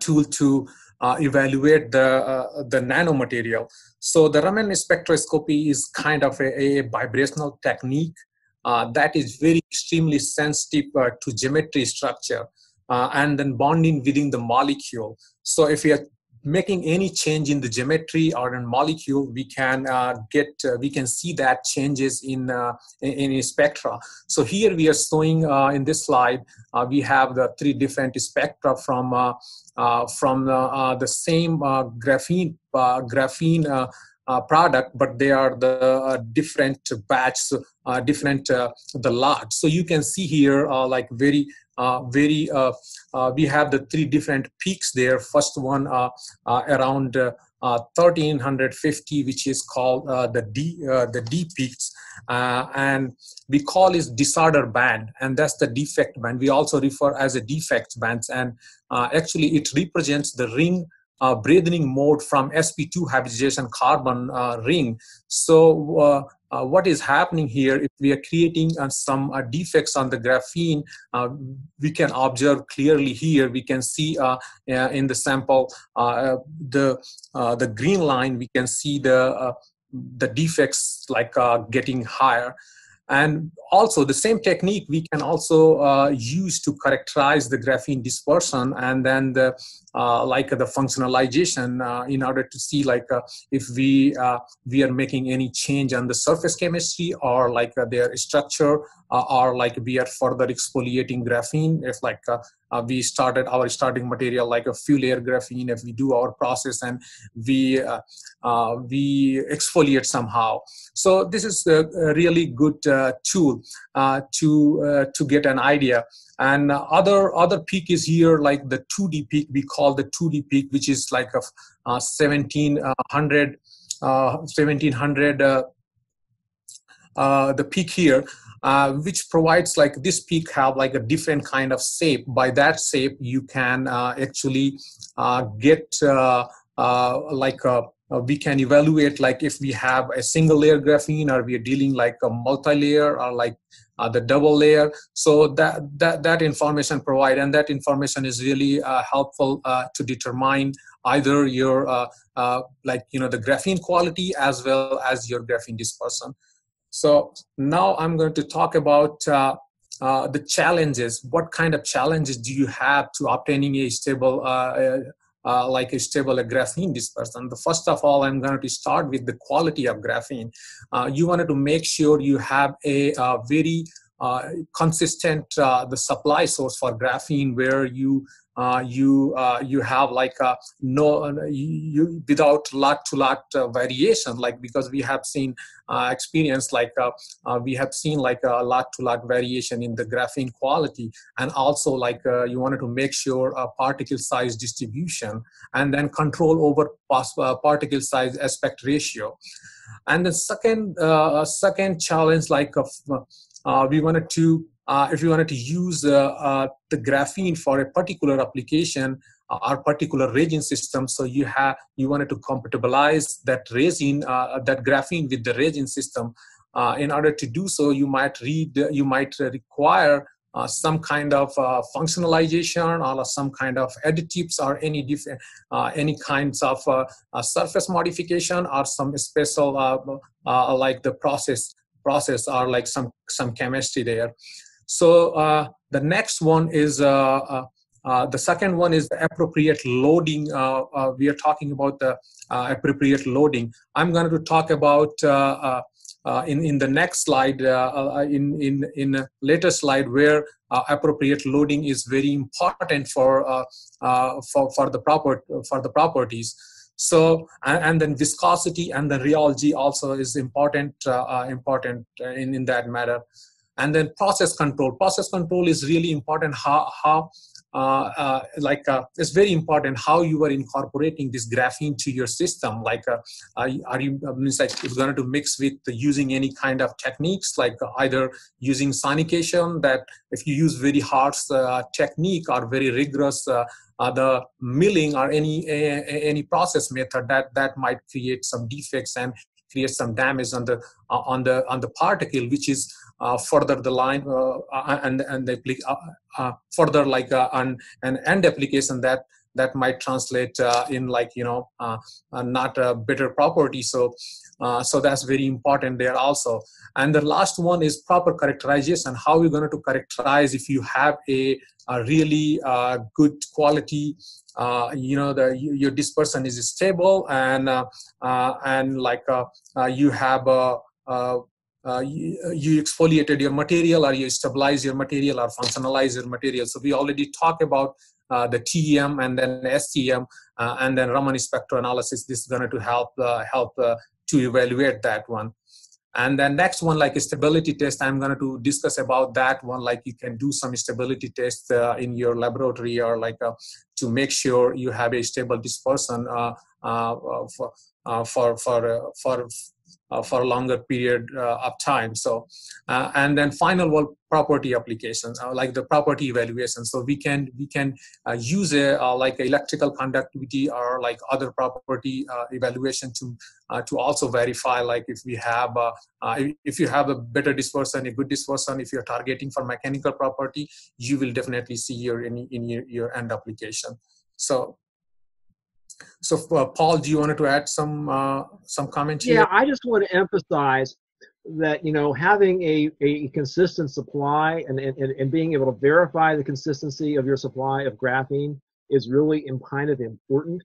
Speaker 5: tool to Uh, evaluate the uh, the nanomaterial. So the Raman spectroscopy is kind of a, a vibrational technique uh, that is very extremely sensitive to geometry structure. and then bonding within the molecule. So if you are making any change in the geometry or in molecule, we can uh, get uh, we can see that changes in uh, in, in spectra. So here we are showing uh, in this slide uh, we have the three different spectra from uh, from the same graphene graphene. product, but they are the different batch, different the lot. So you can see here, like very very uh, uh, we have the three different peaks there. First one around 1350 which is called the d the d peaks. And we call is disorder band and that's the defect band. We also refer as a defect bands and actually it represents the ring uh, breathing mode from sp2 hybridization carbon uh, ring. So uh, uh, what is happening here if we are creating uh, some uh, defects on the graphene. Uh, we can observe clearly here. We can see uh, uh, in the sample the the green line we can see the the defects like getting higher and also the same technique we can also uh, use to characterize the graphene dispersion and then the uh, like the functionalization uh, in order to see like uh, if we uh, we are making any change on the surface chemistry or like uh, their structure or like we are further exfoliating graphene. If like uh, we started our starting material like a few layer graphene. If we do our process and we uh, uh, we exfoliate somehow. So this is a, really good uh, tool uh, to uh, to get an idea. And other other peak is here like the 2d peak. We call the 2d peak which is like a 1700 1700 the peak here uh, which provides like this peak have like a different kind of shape. By that shape, you can uh, actually uh, get uh, uh, like a, we can evaluate like if we have a single layer graphene or we are dealing like a multi-layer or like uh, the double layer so that that that information provide and that information is really uh, helpful uh, to determine either your like you know the graphene quality as well as your graphene dispersion so now I'm going to talk about uh, uh, the challenges. What kind of challenges do you have to obtaining a stable, uh, uh, like a stable graphene dispersion? The first of all, I'm going to start with the quality of graphene. Uh, you wanted to make sure you have a, a very uh, consistent uh, the supply source for graphene where you uh, you uh, you have like a no you without lot to lot uh, variation. Like because we have seen uh, experience like we have seen like a lot to lot variation in the graphene quality. And also like you wanted to make sure a particle size distribution and then control over particle size aspect ratio. And the second second challenge like of we wanted to uh, if we wanted to use uh, the graphene for a particular application or particular resin system so you have you wanted to compatibilize that resin that graphene with the resin system. In order to do so you might read you might require uh, some kind of uh, functionalization or some kind of additives or any different uh, any kinds of surface modification or some special like the process process or like some some chemistry there so uh, the next one is uh, uh, uh the second one is the appropriate loading. Uh, uh, we are talking about the appropriate loading. I'm going to talk about in in the next slide, in in in a later slide, where appropriate loading is very important for for for the proper for the properties. So, and, and, then viscosity and the rheology also is important, uh, uh, important in, in that matter. And then process control. Process control is really important. How, how uh, uh, like uh, it's very important how you are incorporating this graphene to your system like uh, are you like it's going to mix with using any kind of techniques like either using sonication that if you use very harsh technique or very rigorous uh, the milling or any a, any process method that that might create some defects and create some damage on the uh, on the on the particle which is uh, further the line uh, uh and and the uh, further like an an end application that that might translate in like you know not a better property. So so that's very important there also. And the last one is proper characterization. How we're going to characterize if you have a a really uh, good quality uh, you know the your dispersion is stable and uh, uh and like uh, uh, you have a you, you, exfoliated your material or you stabilize your material or functionalize your material. So we already talked about the TEM and then STM and then Raman spectroanalysis this is going to help help to evaluate that one. And then next one like a stability test i'm going to discuss about that one. Like you can do some stability test uh, in your laboratory or like uh, to make sure you have a stable dispersion uh, uh, uh for uh, for for for uh, for a longer period uh, of time. So, uh, and then final property applications uh, like the property evaluation. So we can we can uh, use a uh, like electrical conductivity or like other property evaluation to to also verify like if we have if you have a better dispersion, a good dispersion. If you're targeting for mechanical property, you will definitely see your in, in your, your end application. So so, uh, Paul, do you want to add some uh, some comment
Speaker 4: here? Yeah, I just want to emphasize that you know having a, a consistent supply and, and, and being able to verify the consistency of your supply of graphene is really kind of important.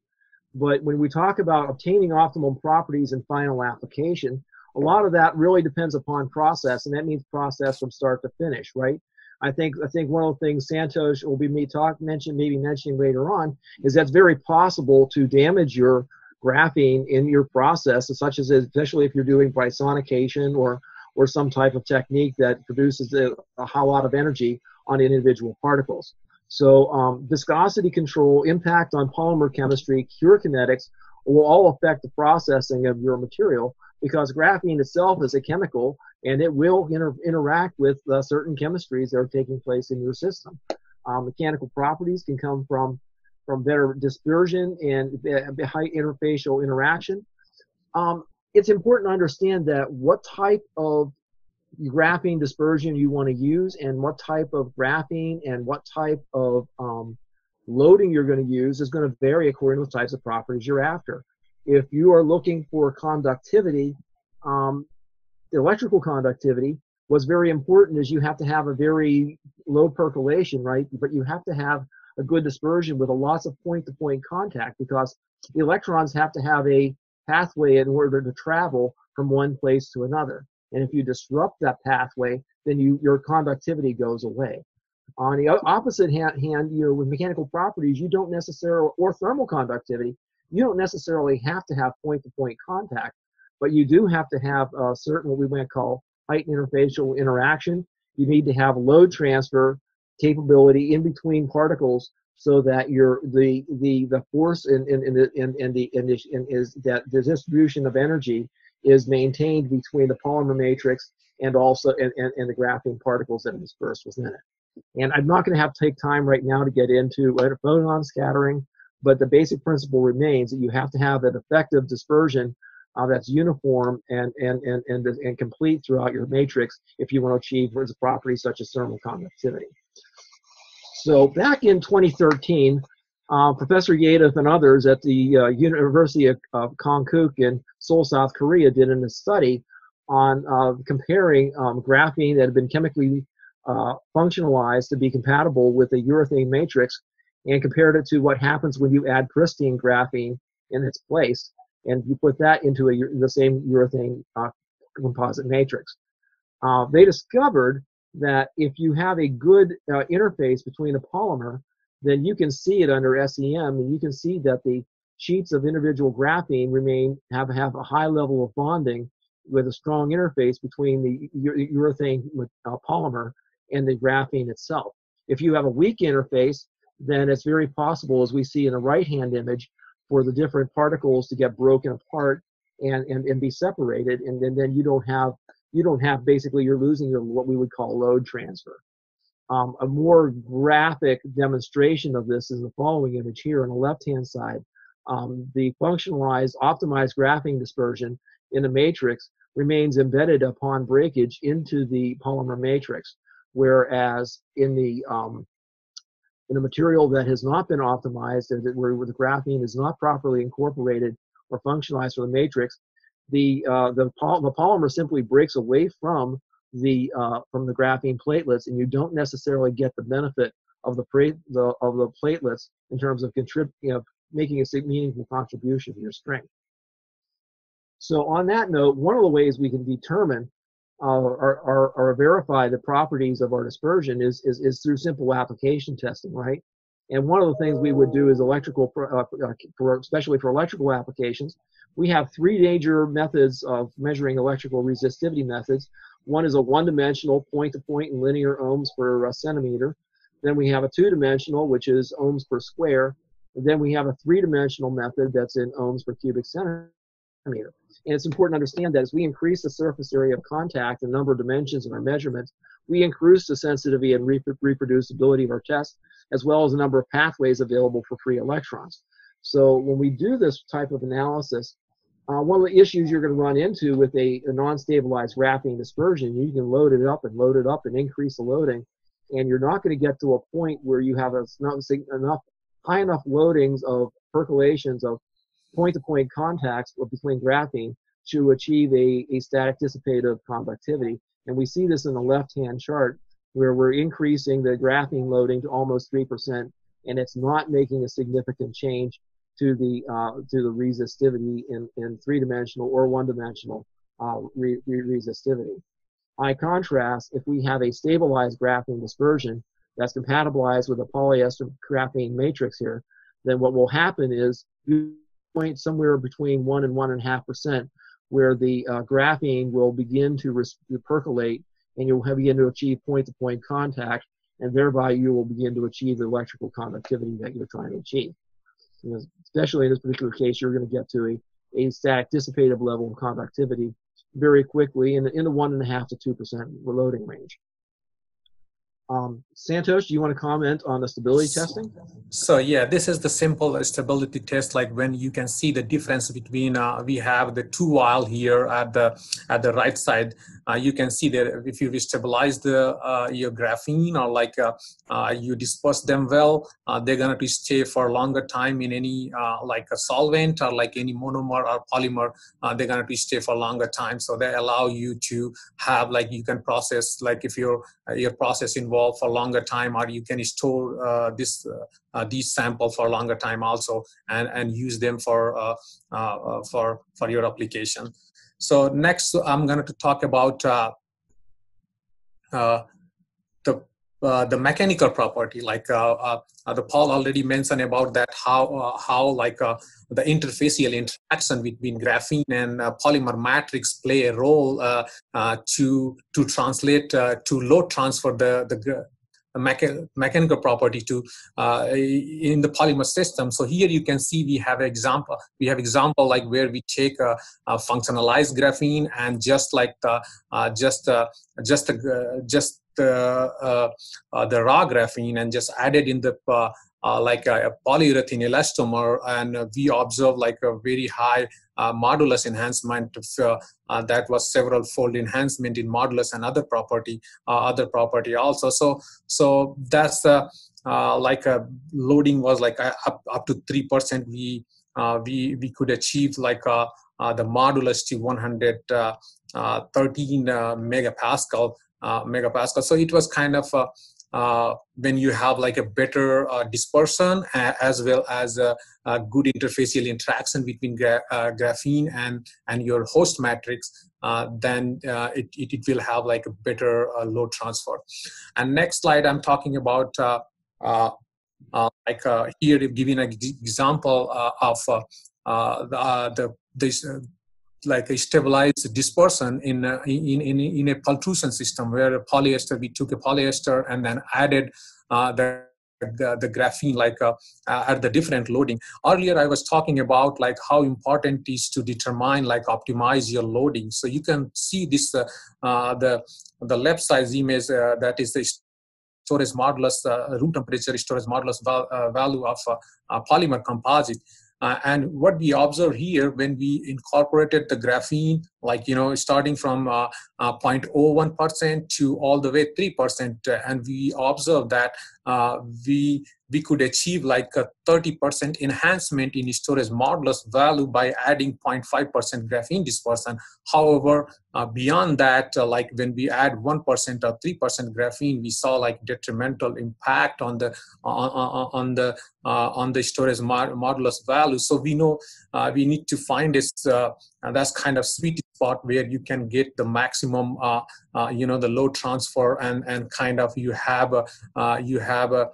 Speaker 4: But when we talk about obtaining optimal properties in final application, a lot of that really depends upon process, and that means process from start to finish, right? I think I think one of the things Santosh will be me talk mention maybe mentioning later on is that's very possible to damage your graphene in your process, such as especially if you're doing by sonication or or some type of technique that produces a, a whole lot of energy on individual particles. So um, viscosity control, impact on polymer chemistry, cure kinetics will all affect the processing of your material because graphene itself is a chemical and it will inter- interact with uh, certain chemistries that are taking place in your system. Um, mechanical properties can come from from better dispersion and high interfacial interaction. Um, it's important to understand that what type of graphene dispersion you want to use and what type of graphene and what type of um, loading you're going to use is going to vary according to the types of properties you're after. If you are looking for conductivity, um, electrical conductivity, what's very important is you have to have a very low percolation, right? But you have to have a good dispersion with a lots of point-to-point contact because the electrons have to have a pathway in order to travel from one place to another. And if you disrupt that pathway, then you, your conductivity goes away. On the opposite hand, hand, you know, with mechanical properties, you don't necessarily, or thermal conductivity, you don't necessarily have to have point-to-point contact, but you do have to have a certain what we might call heightened interfacial interaction. You need to have load transfer capability in between particles so that your the the the force in in, in the in, the in, is that the distribution of energy is maintained between the polymer matrix and also and, and, and the graphene particles that are dispersed within it. And I'm not going to have to take time right now to get into photon scattering, but the basic principle remains that you have to have an effective dispersion uh, that's uniform and, and, and, and, and complete throughout your matrix if you want to achieve properties such as thermal conductivity. So back in 2013, uh, Professor Yadav and others at the uh, University of, of Konkuk in Seoul, South Korea did a study on comparing um, graphene that had been chemically uh, functionalized to be compatible with a urethane matrix and compared it to what happens when you add pristine graphene in its place and you put that into a, the same urethane uh, composite matrix. Uh, they discovered that if you have a good uh, interface between a polymer, then you can see it under SEM, and you can see that the sheets of individual graphene remain have have a high level of bonding with a strong interface between the urethane uh, polymer and the graphene itself. If you have a weak interface, then it's very possible, as we see in the right-hand image, for the different particles to get broken apart and, and, and be separated, and then, then you don't have you don't have basically you're losing your what we would call load transfer. Um, a more graphic demonstration of this is the following image here on the left hand side. Um, the functionalized optimized graphene dispersion in the matrix remains embedded upon breakage into the polymer matrix, whereas in the um, in a material that has not been optimized, where the graphene is not properly incorporated or functionalized for the matrix, the uh, the, the polymer simply breaks away from the uh, from the graphene platelets, and you don't necessarily get the benefit of the, pra- the of the platelets in terms of contrib- you know, making a meaningful contribution to your strength. So on that note, one of the ways we can determine uh, or, or, or, verify the properties of our dispersion is, is, is through simple application testing, right? And one of the things we would do is electrical, uh, for, especially for electrical applications, we have three major methods of measuring electrical resistivity methods. One is a one-dimensional point-to-point and linear ohms per uh, centimeter. Then we have a two-dimensional, which is ohms per square. And then we have a three-dimensional method that's in ohms per cubic centimeter. And it's important to understand that as we increase the surface area of contact and number of dimensions in our measurements, we increase the sensitivity and reproducibility of our tests, as well as the number of pathways available for free electrons. So when we do this type of analysis, uh, one of the issues you're going to run into with a, a non-stabilized graphene dispersion, you can load it up and load it up and increase the loading, and you're not going to get to a point where you have a, enough high enough loadings of percolations of point-to-point contacts between graphene to achieve a, a static dissipative conductivity. And we see this in the left-hand chart where we're increasing the graphene loading to almost 3%, and it's not making a significant change to the uh, to the resistivity in, in three-dimensional or one-dimensional uh, re- resistivity. By contrast, if we have a stabilized graphene dispersion that's compatibilized with a polyester graphene matrix here, then what will happen is point somewhere between one and one and a half percent, where the uh, graphene will begin to, res- to percolate, and you'll begin to achieve point-to-point contact, and thereby you will begin to achieve the electrical conductivity that you're trying to achieve especially in this particular case, you're going to get to a, a static dissipative level of conductivity very quickly in the, in the one and a half to two percent reloading range. Um, Santosh, do you want to comment on the stability testing?
Speaker 5: So yeah, this is the simple stability test. Like when you can see the difference between uh, we have the two while here at the at the right side. uh, you can see that if you stabilize the uh, your graphene or like uh, uh, you disperse them well, uh, they're going to stay for a longer time in any like a solvent or like any monomer or polymer. they're going to stay for a longer time, so they allow you to have like you can process like if your your process involved for longer time, or you can store uh, this uh, uh, these sample for longer time also, and and use them for for for your application. So next, I'm going to talk about uh, the mechanical property. Like uh, uh, uh, the Paul already mentioned about that how how like the interfacial interaction between graphene and polymer matrix play a role to to translate to load transfer the the mecha- mechanical property to uh, in the polymer system. So here you can see we have example. We have example like where we take a, a functionalized graphene and just like the uh, just uh, just just the uh, uh, the raw graphene and just added in the uh, like a, a, polyurethane elastomer, and uh, we observe like a very high uh, modulus enhancement of, uh, uh, that was several fold enhancement in modulus and other property, uh, other property also. So, so that's like a loading was like up up to three percent. We we we could achieve like the modulus to 113 megapascal Uh, megapascal. So it was kind of uh, uh, when you have like a better uh, dispersion as well as a, a, good interfacial interaction between gra uh, graphene and and your host matrix uh, then uh, it, it, it, will have like a better uh, load transfer and next slide i'm talking about like here giving an example of the, the this like a stabilized dispersion in a, in, in, in a pultrusion system where a polyester we took a polyester and then added uh, the the, the graphene like uh, uh, at the different loading. Earlier i was talking about like how important is to determine like optimize your loading. So you can see this uh, uh the the left side image uh, that is the storage modulus uh, room temperature storage modulus val value of polymer composite uh, and what we observe here when we incorporated the graphene, like, you know, starting from uh, uh, 0.01% to all the way 3%, uh, and we observe that uh, we we could achieve like a 30% enhancement in storage modulus value by adding 0.5% graphene dispersion. However, uh, beyond that, uh, like when we add 1% or 3% graphene, we saw like detrimental impact on the on, on, on the uh, on the storage modulus value. So we know uh, we need to find this, uh, and that's kind of sweet spot where you can get the maximum, uh, you know, the load transfer and and kind of you have a you have a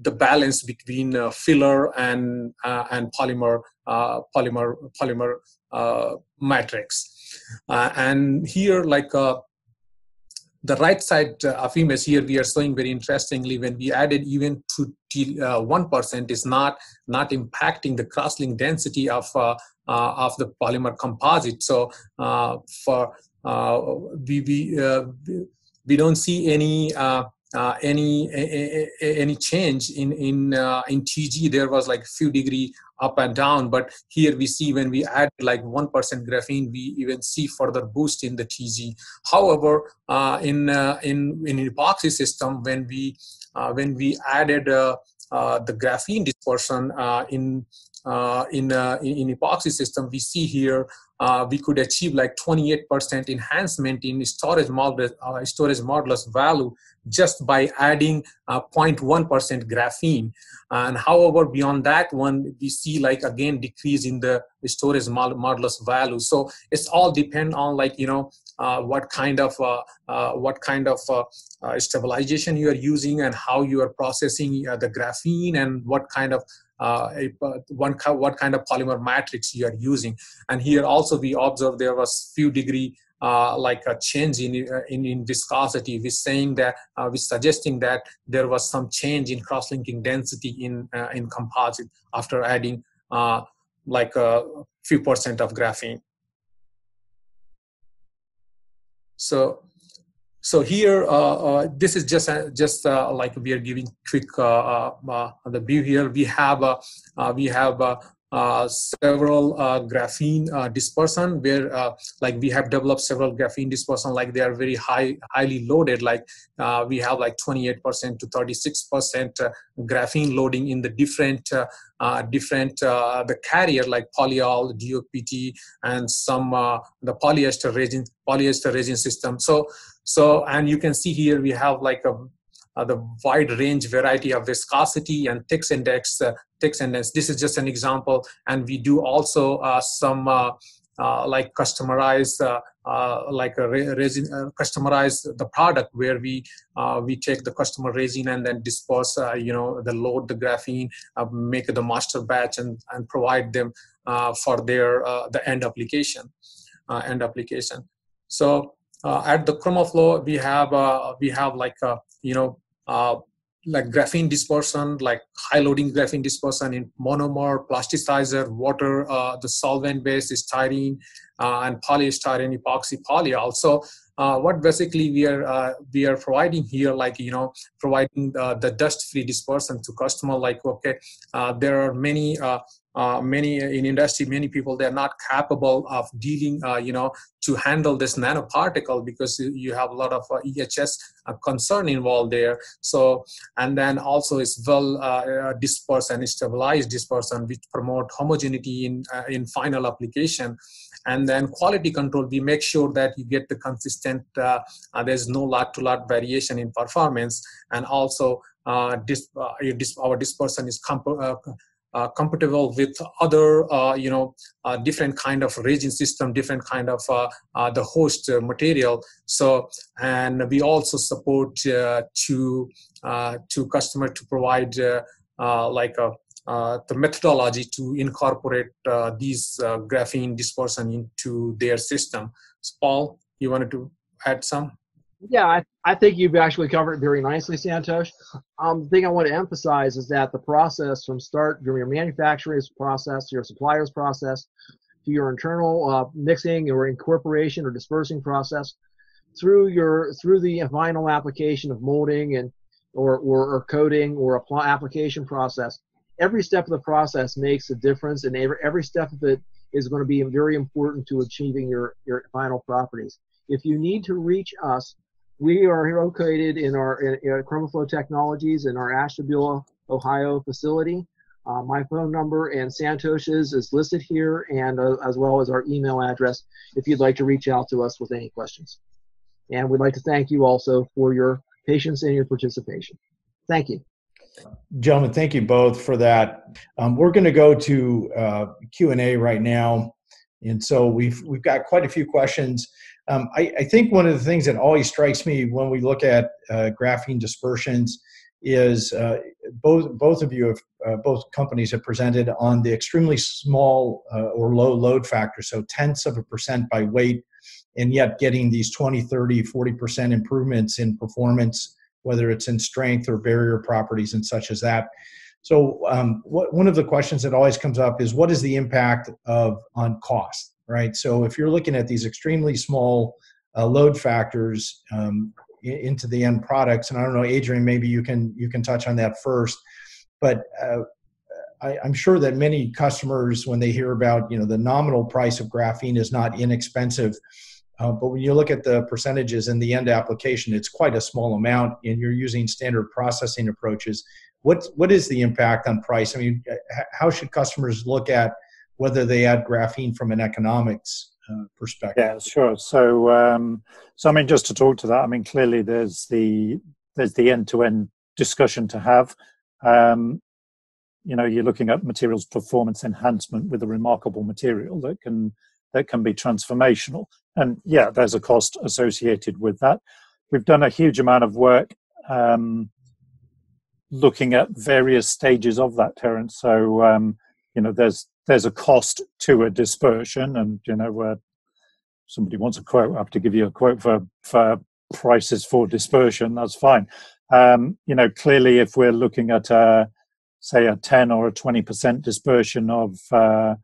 Speaker 5: the balance between uh, filler and uh, and polymer uh, polymer polymer uh, matrix. Uh, and here like uh, the right side of image here we are showing very interestingly when we added even to one percent is not not impacting the cross-link density of of the polymer composite so for we we we don't see any uh, any a, a, any change in in uh, in TG. There was like few degree up and down, but here we see when we add like one percent graphene, we even see further boost in the TG. However, uh, in uh, in in epoxy system, when we uh, when we added uh, the graphene dispersion in uh, in, uh, in epoxy system, we see here uh, we could achieve like 28% enhancement in storage modulus, uh, storage modulus value just by adding 0.1% uh, graphene. And however, beyond that one, we see like again decrease in the storage modulus value. So it's all depend on like, you know, uh, what kind of what kind of stabilization you are using and how you are processing the graphene and what kind of uh, a, one what kind of polymer matrix you are using. And here also we observe there was few degree uh, like a change in, uh, in, in viscosity, we're saying that uh, we're suggesting that there was some change in cross-linking density in uh, in composite after adding uh, like a few percent of graphene. So so here, uh, uh, this is just uh, just like we are giving quick the view here. We have we have uh, several uh, graphene uh, dispersion where uh, like we have developed several graphene dispersion like they are very high highly loaded like uh, we have like 28% to 36% uh, graphene loading in the different different the carrier like polyol DOPT and some the polyester resin polyester resin system so so and you can see here we have like a uh, the wide range variety of viscosity and Thix index. Uh, index. This is just an example, and we do also uh, some uh, uh, like customize uh, like a resin, customize the product where we we take the customer resin and then disperse you know the load the graphene, make the master batch and and provide them for their the end application, end application. So at the Chromaflo, we have uh, we have like uh, you know uh, like graphene dispersion, like high loading graphene dispersion in monomer, plasticizer, water, uh, the solvent base is styrene uh, and polystyrene epoxy polyol. So uh, what basically we are uh, we are providing here, like you know, providing the, the dust-free dispersion to customer. Like okay, uh, there are many uh, many in industry, many people they're not capable of dealing, uh, you know, to handle this nanoparticle because you have a lot of uh, EHS uh, concern involved there. So, and then also it's well uh, uh, dispersed and stabilized dispersion, which promote homogeneity in in final application. And then quality control, we make sure that you get the consistent. there's no lot-to-lot variation in performance, and also uh, dis, uh, our dispersion is comp- uh, compatible with other uh, you know uh, different kind of resin system different kind of uh, uh, the host uh, material. So and we also support to to customer to provide like a the methodology to incorporate these graphene dispersion into their system. So paul you wanted to add some
Speaker 4: yeah, I, I think you've actually covered it very nicely, Santosh. Um, the thing I want to emphasize is that the process from start from your manufacturer's process, your supplier's process, to your internal uh, mixing or incorporation or dispersing process, through your through the final application of molding and or or, or coating or application process, every step of the process makes a difference, and every every step of it is going to be very important to achieving your your final properties. If you need to reach us we are located in our in, in Chromaflo Technologies in our Ashtabula, Ohio facility. Uh, my phone number and Santosh's is listed here, and uh, as well as our email address if you'd like to reach out to us with any questions. And we'd like to thank you also for your patience and your participation. Thank you.
Speaker 1: Gentlemen, thank you both for that. Um, we're going to go to uh, Q&A right now. And so we've, we've got quite a few questions. Um, I, I, think one of the things that always strikes me when we look at uh, graphene dispersions is uh, both both of you have uh, both companies have presented on the extremely small uh, or low load factor, so tenths of a percent by weight, and yet getting these 20, 30, 40 percent improvements in performance, whether it's in strength or barrier properties and such as that. So um, what, one of the questions that always comes up is what is the impact of on cost? Right? So if you're looking at these extremely small uh, load factors um, into the end products, and I don't know, Adrian, maybe you can you can touch on that first, but uh, I, am sure that many customers, when they hear about you know the nominal price of graphene is not inexpensive, uh, but when you look at the percentages in the end application, it's quite a small amount, and you're using standard processing approaches. What what is the impact on price? I mean, how should customers look at whether they add graphene from an economics uh, perspective.
Speaker 2: Yeah, sure. So, um, so I mean, just to talk to that, I mean, clearly there's the there's the end-to-end discussion to have. Um, you know, you're looking at materials performance enhancement with a remarkable material that can that can be transformational, and yeah, there's a cost associated with that. We've done a huge amount of work um, looking at various stages of that, Terence. So, um, you know, there's there's a cost to a dispersion, and you know where somebody wants a quote, I have to give you a quote for for prices for dispersion. That's fine. Um, you know, clearly, if we're looking at a say a 10 or a 20 percent dispersion of uh,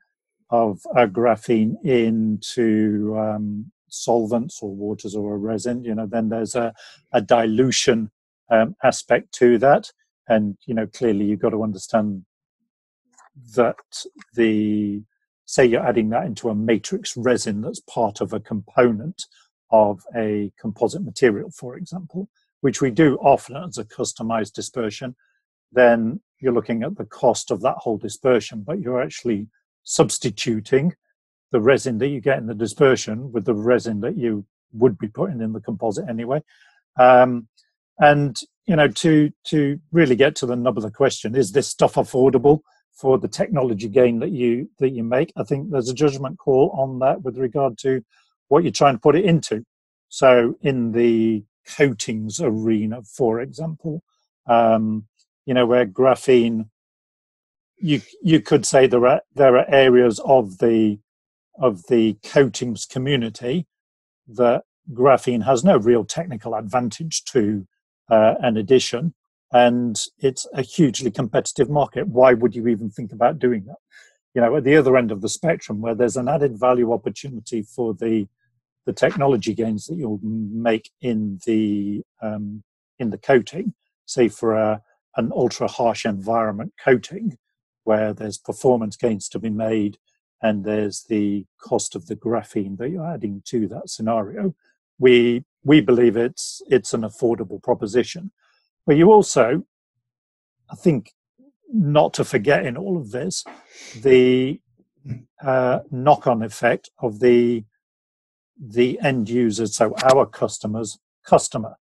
Speaker 2: of a graphene into um, solvents or waters or a resin, you know, then there's a, a dilution um, aspect to that. And you know, clearly, you've got to understand that the say you're adding that into a matrix resin that's part of a component of a composite material, for example, which we do often as a customized dispersion, then you're looking at the cost of that whole dispersion, but you're actually substituting the resin that you get in the dispersion with the resin that you would be putting in the composite anyway. Um, and you know, to to really get to the nub of the question, is this stuff affordable for the technology gain that you that you make? I think there's a judgment call on that with regard to what you're trying to put it into. So in the coatings arena, for example, um, you know, where graphene, you you could say there are there are areas of the of the coatings community that graphene has no real technical advantage to uh, an addition, and it's a hugely competitive market. Why would you even think about doing that? You know, at the other end of the spectrum, where there's an added value opportunity for the the technology gains that you'll make in the um, in the coating, say for a, an ultra harsh environment coating, where there's performance gains to be made, and there's the cost of the graphene that you're adding to that scenario. We we believe it's it's an affordable proposition. But you also, I think, not to forget in all of this, the uh, knock-on effect of the the end users, so our customers, customer.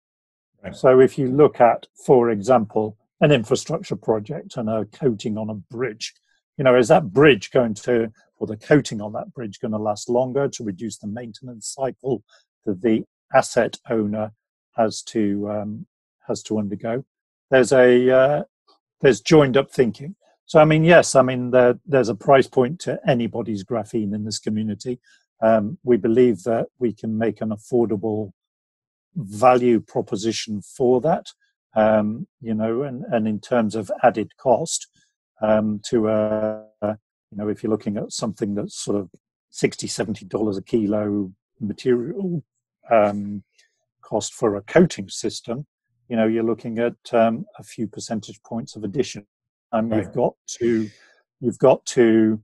Speaker 2: Right. So if you look at, for example, an infrastructure project and a coating on a bridge, you know, is that bridge going to, or the coating on that bridge going to last longer to reduce the maintenance cycle that the asset owner has to um, has to undergo? There's a uh, there's joined up thinking. So I mean, yes, I mean there, there's a price point to anybody's graphene in this community, um, we believe that we can make an affordable value proposition for that. Um, you know, and, and in terms of added cost um, to a, uh, you know, if you're looking at something that's sort of 60 70 dollars a kilo material um, cost for a coating system, you know, you're looking at um, a few percentage points of addition, and right. you've got to you've got to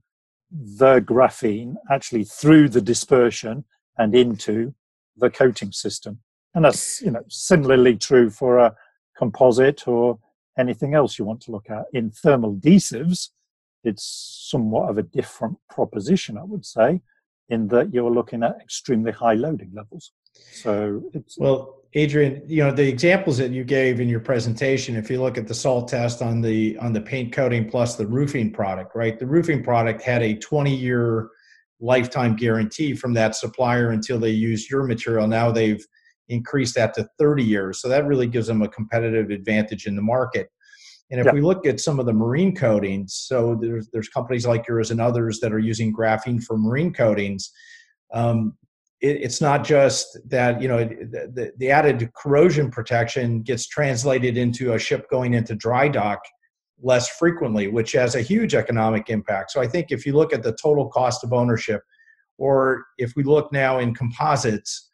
Speaker 2: the graphene actually through the dispersion and into the coating system. And that's you know similarly true for a composite or anything else you want to look at. In thermal adhesives, it's somewhat of a different proposition, I would say, in that you're looking at extremely high loading levels. So it's
Speaker 1: well, Adrian, you know the examples that you gave in your presentation. If you look at the salt test on the on the paint coating plus the roofing product, right? The roofing product had a 20 year lifetime guarantee from that supplier until they used your material. Now they've increased that to 30 years, so that really gives them a competitive advantage in the market. And if yeah. we look at some of the marine coatings, so there's there's companies like yours and others that are using graphene for marine coatings. Um, it, it's not just that you know the, the added corrosion protection gets translated into a ship going into dry dock less frequently, which has a huge economic impact. So I think if you look at the total cost of ownership, or if we look now in composites,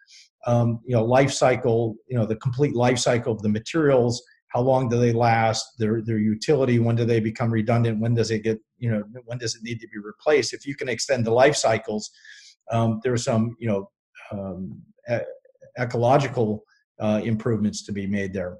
Speaker 1: um, you know, life cycle, you know, the complete life cycle of the materials, how long do they last, their their utility, when do they become redundant, when does it get, you know, when does it need to be replaced? If you can extend the life cycles, um, there's some, you know, um, ecological uh, improvements to be made there.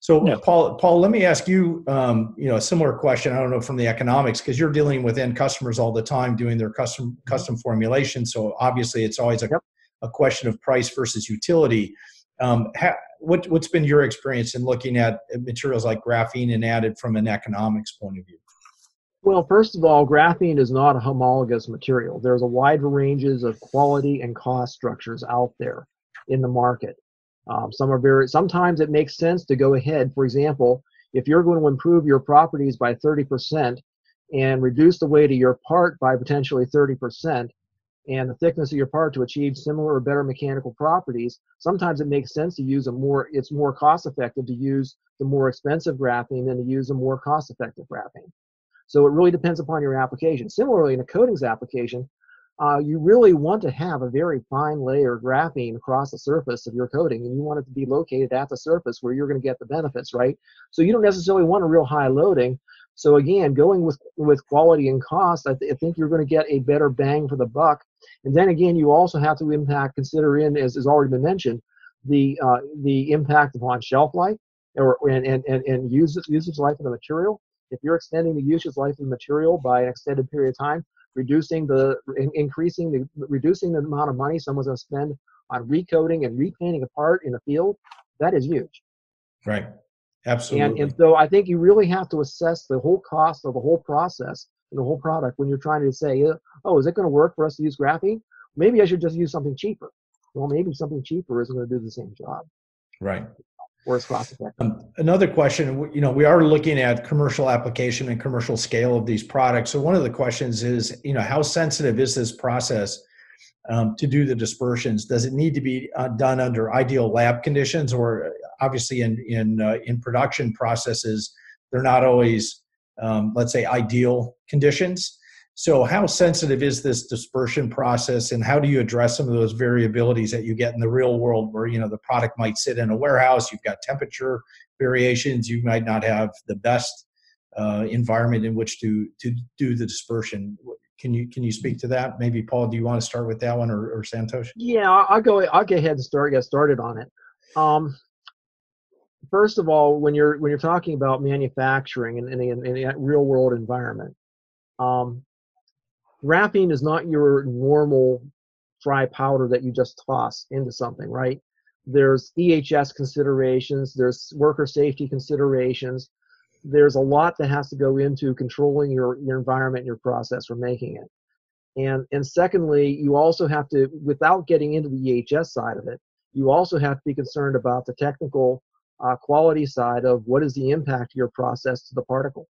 Speaker 1: So, yeah. Paul, Paul, let me ask you, um, you know, a similar question. I don't know from the economics because you're dealing with end customers all the time, doing their custom custom formulation. So obviously, it's always a, yep. a question of price versus utility. Um, ha, what, what's been your experience in looking at materials like graphene and added from an economics point of view?
Speaker 4: Well, first of all, graphene is not a homologous material. There's a wide ranges of quality and cost structures out there in the market. Um, some are very. Sometimes it makes sense to go ahead. For example, if you're going to improve your properties by 30% and reduce the weight of your part by potentially 30%, and the thickness of your part to achieve similar or better mechanical properties, sometimes it makes sense to use a more. It's more cost effective to use the more expensive graphene than to use a more cost effective graphene. So it really depends upon your application. Similarly, in a coatings application, uh, you really want to have a very fine layer of graphene across the surface of your coating, and you want it to be located at the surface where you're going to get the benefits, right? So you don't necessarily want a real high loading, So again, going with with quality and cost, I, th- I think you're going to get a better bang for the buck. And then again, you also have to impact consider in as has already been mentioned the uh, the impact upon shelf life or and and and, and usage usage life of the material. If you're extending the usage life of the material by an extended period of time, reducing the increasing the reducing the amount of money someone's going to spend on recoding and repainting a part in the field, that is huge.
Speaker 1: Right. Absolutely.
Speaker 4: And, and so I think you really have to assess the whole cost of the whole process and the whole product when you're trying to say, oh, is it going to work for us to use graphene? Maybe I should just use something cheaper. Well, maybe something cheaper isn't going to do the same job.
Speaker 1: Right.
Speaker 4: Or it's.
Speaker 1: Um, another question, you know, we are looking at commercial application and commercial scale of these products. So one of the questions is, you know, how sensitive is this process um, to do the dispersions? Does it need to be uh, done under ideal lab conditions, or obviously in in uh, in production processes, they're not always, um, let's say, ideal conditions. So, how sensitive is this dispersion process, and how do you address some of those variabilities that you get in the real world, where you know the product might sit in a warehouse, you've got temperature variations, you might not have the best uh, environment in which to to do the dispersion. Can you can you speak to that? Maybe Paul, do you want to start with that one, or, or Santosh?
Speaker 4: Yeah, I'll go. I'll get ahead and start get started on it. Um, first of all, when you're when you're talking about manufacturing in, in, a, in a real world environment, um, graphene is not your normal dry powder that you just toss into something, right? There's EHS considerations, there's worker safety considerations, there's a lot that has to go into controlling your, your environment your process for making it. And, and secondly, you also have to, without getting into the EHS side of it, you also have to be concerned about the technical uh, quality side of what is the impact of your process to the particle.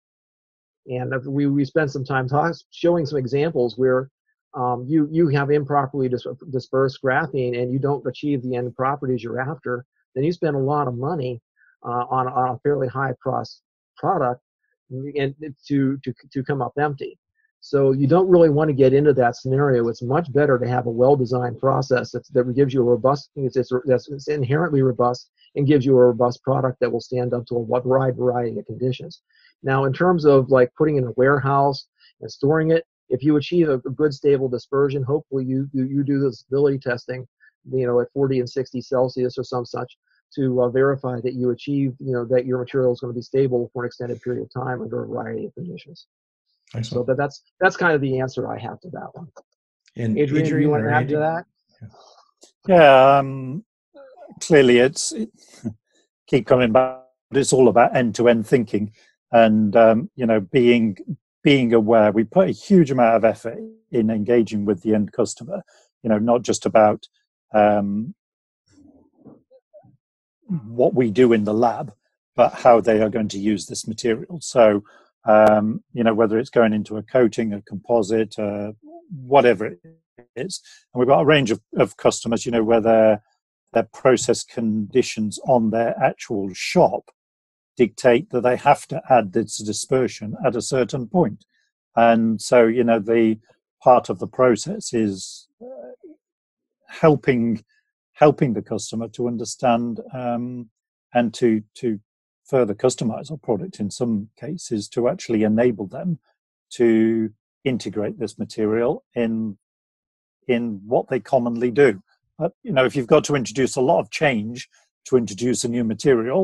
Speaker 4: And we, we spent some time talk, showing some examples where um, you, you have improperly dis- dispersed graphene and you don't achieve the end properties you're after, then you spend a lot of money uh, on, on a fairly high cost product and to, to, to come up empty. So you don't really want to get into that scenario. It's much better to have a well-designed process that's, that gives you a robust, it's, it's, it's inherently robust and gives you a robust product that will stand up to a wide variety of conditions. Now, in terms of like putting in a warehouse and storing it, if you achieve a, good stable dispersion, hopefully you, you, you do the stability testing, you know, at 40 and 60 Celsius or some such to uh, verify that you achieve, you know, that your material is going to be stable for an extended period of time under a variety of conditions. Excellent. So that, that's that's kind of the answer I have to that one. And Adrian, Adrian you want to add to that?
Speaker 2: Yeah, um, clearly it's it, keep coming back. It's all about end-to-end thinking, and um, you know, being being aware. We put a huge amount of effort in engaging with the end customer. You know, not just about um, what we do in the lab, but how they are going to use this material. So, um, you know, whether it's going into a coating, a composite, uh, whatever it is. And we've got a range of, of customers, you know, where their, their process conditions on their actual shop dictate that they have to add this dispersion at a certain point. And so, you know, the part of the process is uh, helping helping the customer to understand um, and to to further customize our product in some cases to actually enable them to integrate this material in in what they commonly do. But, you know, if you've got to introduce a lot of change to introduce a new material,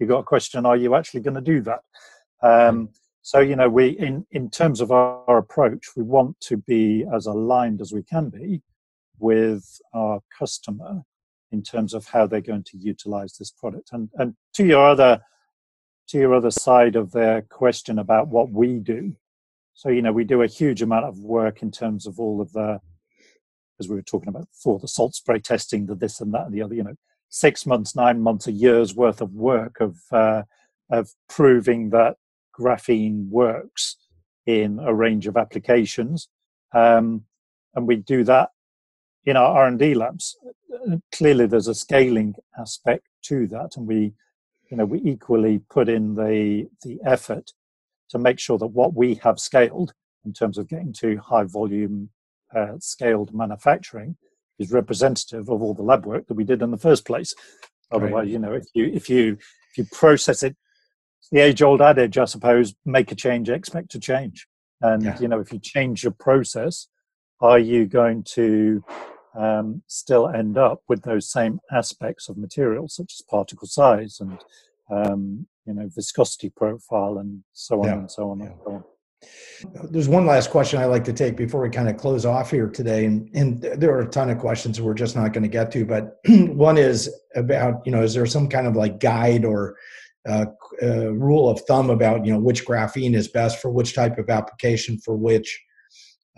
Speaker 2: you've got a question: Are you actually going to do that? Um, so, you know, we in in terms of our, our approach, we want to be as aligned as we can be with our customer in terms of how they're going to utilize this product. And and to your other to your other side of their question about what we do. So you know we do a huge amount of work in terms of all of the as we were talking about before the salt spray testing, the this and that and the other. You know, six months, nine months, a year's worth of work of uh, of proving that graphene works in a range of applications. Um, and we do that in our R&D labs. Clearly, there's a scaling aspect to that, and we, you know, we equally put in the the effort to make sure that what we have scaled in terms of getting to high volume uh, scaled manufacturing is representative of all the lab work that we did in the first place. Otherwise, right. you know, if you if you if you process it the age old adage, I suppose, make a change, expect to change. And,
Speaker 1: Yeah.
Speaker 2: you know, if you change your process, are you going to um, still end up with those same aspects of materials, such as particle size and, um, you know, viscosity profile and so on
Speaker 1: Yeah.
Speaker 2: and so on
Speaker 1: Yeah.
Speaker 2: and so on.
Speaker 1: There's one last question I like to take before we kind of close off here today, and, and there are a ton of questions we're just not going to get to. But one is about you know, is there some kind of like guide or uh, uh, rule of thumb about you know which graphene is best for which type of application for which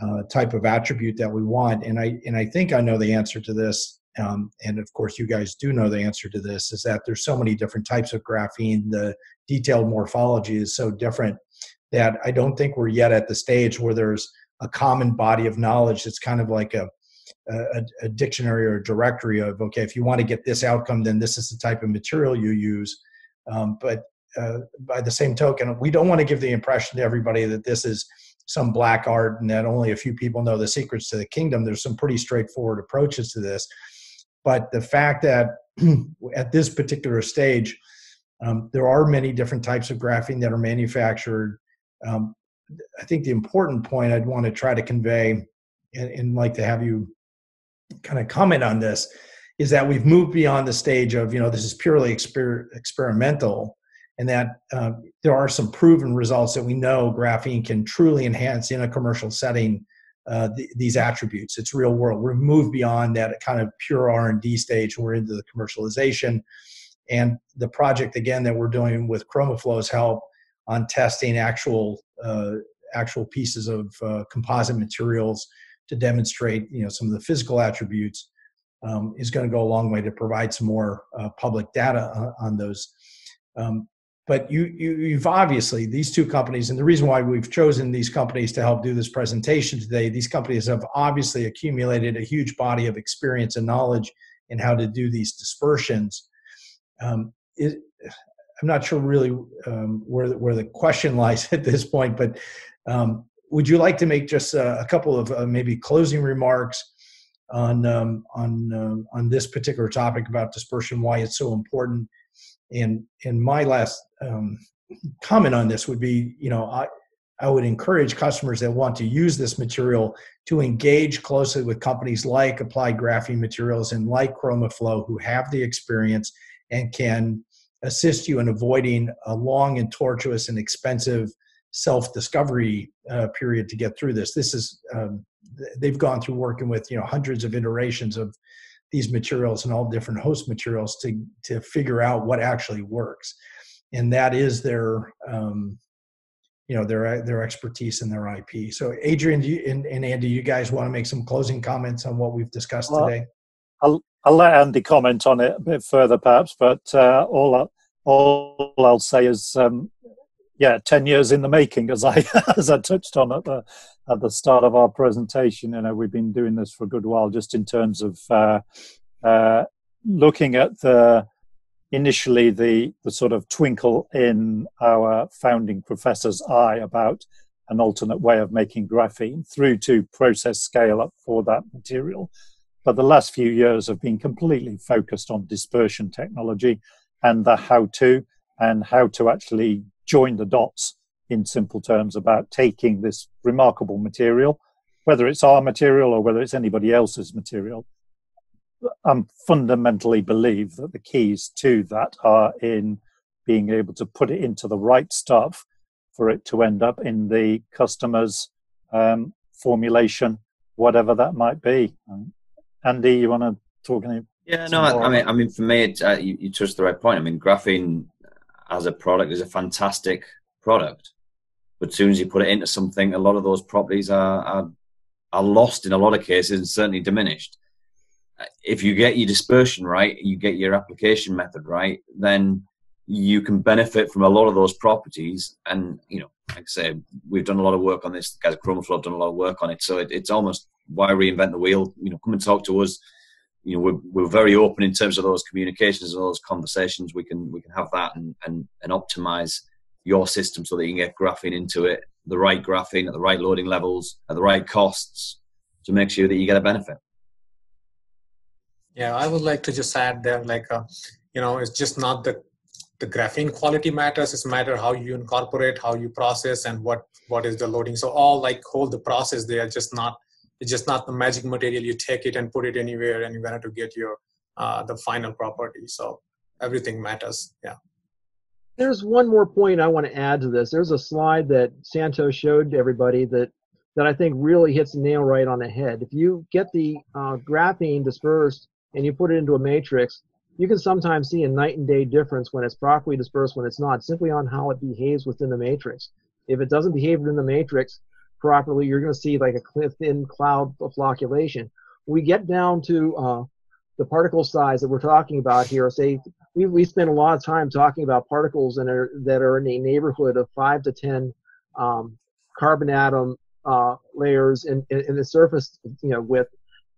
Speaker 1: uh, type of attribute that we want? And I and I think I know the answer to this. Um, and of course, you guys do know the answer to this. Is that there's so many different types of graphene. The detailed morphology is so different that I don't think we're yet at the stage where there's a common body of knowledge that's kind of like a, a, a dictionary or a directory of okay if you want to get this outcome then this is the type of material you use. Um, but uh, by the same token we don't want to give the impression to everybody that this is some black art and that only a few people know the secrets to the kingdom. There's some pretty straightforward approaches to this. But the fact that at this particular stage um, there are many different types of graphene that are manufactured um, I think the important point I'd want to try to convey, and, and like to have you kind of comment on this, is that we've moved beyond the stage of you know this is purely exper- experimental, and that uh, there are some proven results that we know graphene can truly enhance in a commercial setting uh, th- these attributes. It's real world. We've moved beyond that kind of pure R and D stage. We're into the commercialization, and the project again that we're doing with Chromaflo's help on testing actual uh, actual pieces of uh, composite materials to demonstrate you know some of the physical attributes um, is going to go a long way to provide some more uh, public data on, those. Um, but you, you you've obviously these two companies and the reason why we've chosen these companies to help do this presentation today these companies have obviously accumulated a huge body of experience and knowledge in how to do these dispersions um, it, I'm not sure really um, where the, where the question lies at this point, but um, would you like to make just a, a couple of uh, maybe closing remarks on um, on um, on this particular topic about dispersion, why it's so important? And and my last um, comment on this would be, you know, I I would encourage customers that want to use this material to engage closely with companies like Applied Graphene Materials and like Chromaflo, who have the experience and can assist you in avoiding a long and tortuous and expensive self-discovery uh, period to get through this. This is um, they've gone through working with you know hundreds of iterations of these materials and all different host materials to to figure out what actually works, and that is their um, you know their their expertise and their IP. So Adrian you, and, and, Andy, you guys want to make some closing comments on what we've discussed well, today?
Speaker 2: I'll let Andy comment on it a bit further, perhaps. But uh, all I, all I'll say is, um, yeah, ten years in the making, as I as I touched on at the at the start of our presentation. You know, we've been doing this for a good while, just in terms of uh, uh, looking at the initially the the sort of twinkle in our founding professor's eye about an alternate way of making graphene through to process scale up for that material but the last few years have been completely focused on dispersion technology and the how to and how to actually join the dots in simple terms about taking this remarkable material, whether it's our material or whether it's anybody else's material. I fundamentally believe that the keys to that are in being able to put it into the right stuff for it to end up in the customer's um, formulation, whatever that might be. Andy, you want to talk any?
Speaker 3: Yeah, no, I, I, mean, I mean, for me, it, uh, you, you touched the right point. I mean, graphene as a product is a fantastic product, but as soon as you put it into something, a lot of those properties are are, are lost in a lot of cases and certainly diminished. If you get your dispersion right, you get your application method right, then you can benefit from a lot of those properties. And you know, like I say, we've done a lot of work on this. The guys at Chromaflo have done a lot of work on it, so it, it's almost why reinvent the wheel? You know, come and talk to us. You know, we're, we're very open in terms of those communications and those conversations. We can we can have that and and, and optimize your system so that you can get graphene into it, the right graphene at the right loading levels, at the right costs, to make sure that you get a benefit.
Speaker 5: Yeah, I would like to just add there, like, uh, you know, it's just not the the graphene quality matters. It's a matter how you incorporate, how you process, and what what is the loading. So all like hold the process. They are just not. It's just not the magic material. You take it and put it anywhere, and you're going to get your uh, the final property. So everything matters. Yeah.
Speaker 4: There's one more point I want to add to this. There's a slide that Santosh showed everybody that that I think really hits the nail right on the head. If you get the uh, graphene dispersed and you put it into a matrix, you can sometimes see a night and day difference when it's properly dispersed, when it's not, simply on how it behaves within the matrix. If it doesn't behave within the matrix properly, you're going to see like a thin cloud of flocculation. We get down to uh, the particle size that we're talking about here. Say we we spend a lot of time talking about particles that are that are in a neighborhood of five to ten um, carbon atom uh, layers in, in, in the surface, you know, with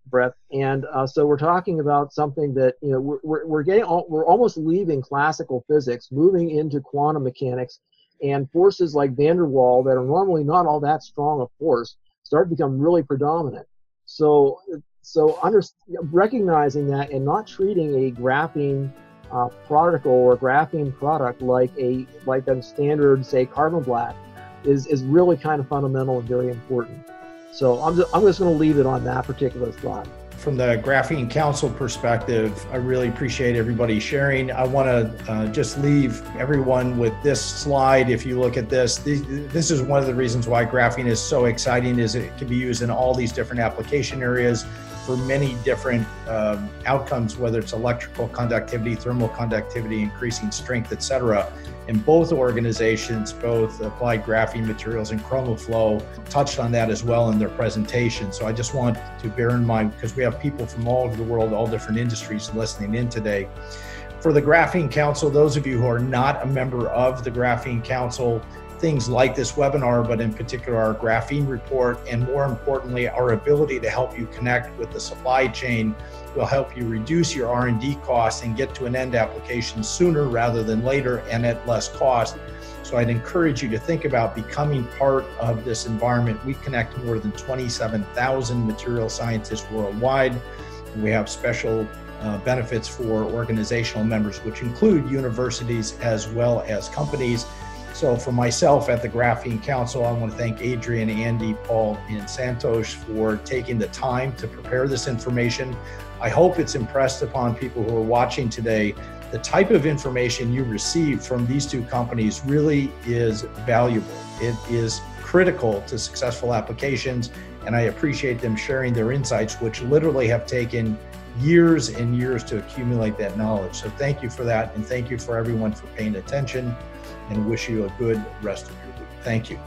Speaker 4: breadth. And uh, so we're talking about something that you know we're, we're, we're getting we're almost leaving classical physics, moving into quantum mechanics, and forces like van der Waal that are normally not all that strong a force start to become really predominant. So so under, recognizing that and not treating a graphene uh, particle or graphene product like a like a standard say carbon black is is really kind of fundamental and very important. So I'm just, I'm just going to leave it on that particular thought.
Speaker 1: From the Graphene Council perspective, I really appreciate everybody sharing. I want to uh, just leave everyone with this slide. If you look at this, this is one of the reasons why graphene is so exciting is it can be used in all these different application areas for many different um, outcomes, whether it's electrical conductivity, thermal conductivity, increasing strength, etc. And both organizations, both Applied Graphene Materials and Chromaflo, touched on that as well in their presentation. So I just want to bear in mind, because we have people from all over the world, all different industries listening in today. For the Graphene Council, those of you who are not a member of the Graphene Council, things like this webinar, but in particular our graphene report, and more importantly, our ability to help you connect with the supply chain will help you reduce your R&D costs and get to an end application sooner rather than later and at less cost. So I'd encourage you to think about becoming part of this environment. We connect more than 27,000 material scientists worldwide. We have special uh, benefits for organizational members, which include universities as well as companies. So, for myself at the Graphene Council, I want to thank Adrian, Andy, Paul, and Santosh for taking the time to prepare this information. I hope it's impressed upon people who are watching today. The type of information you receive from these two companies really is valuable. It is critical to successful applications, and I appreciate them sharing their insights, which literally have taken years and years to accumulate that knowledge. So, thank you for that, and thank you for everyone for paying attention and wish you a good rest of your week. Thank you.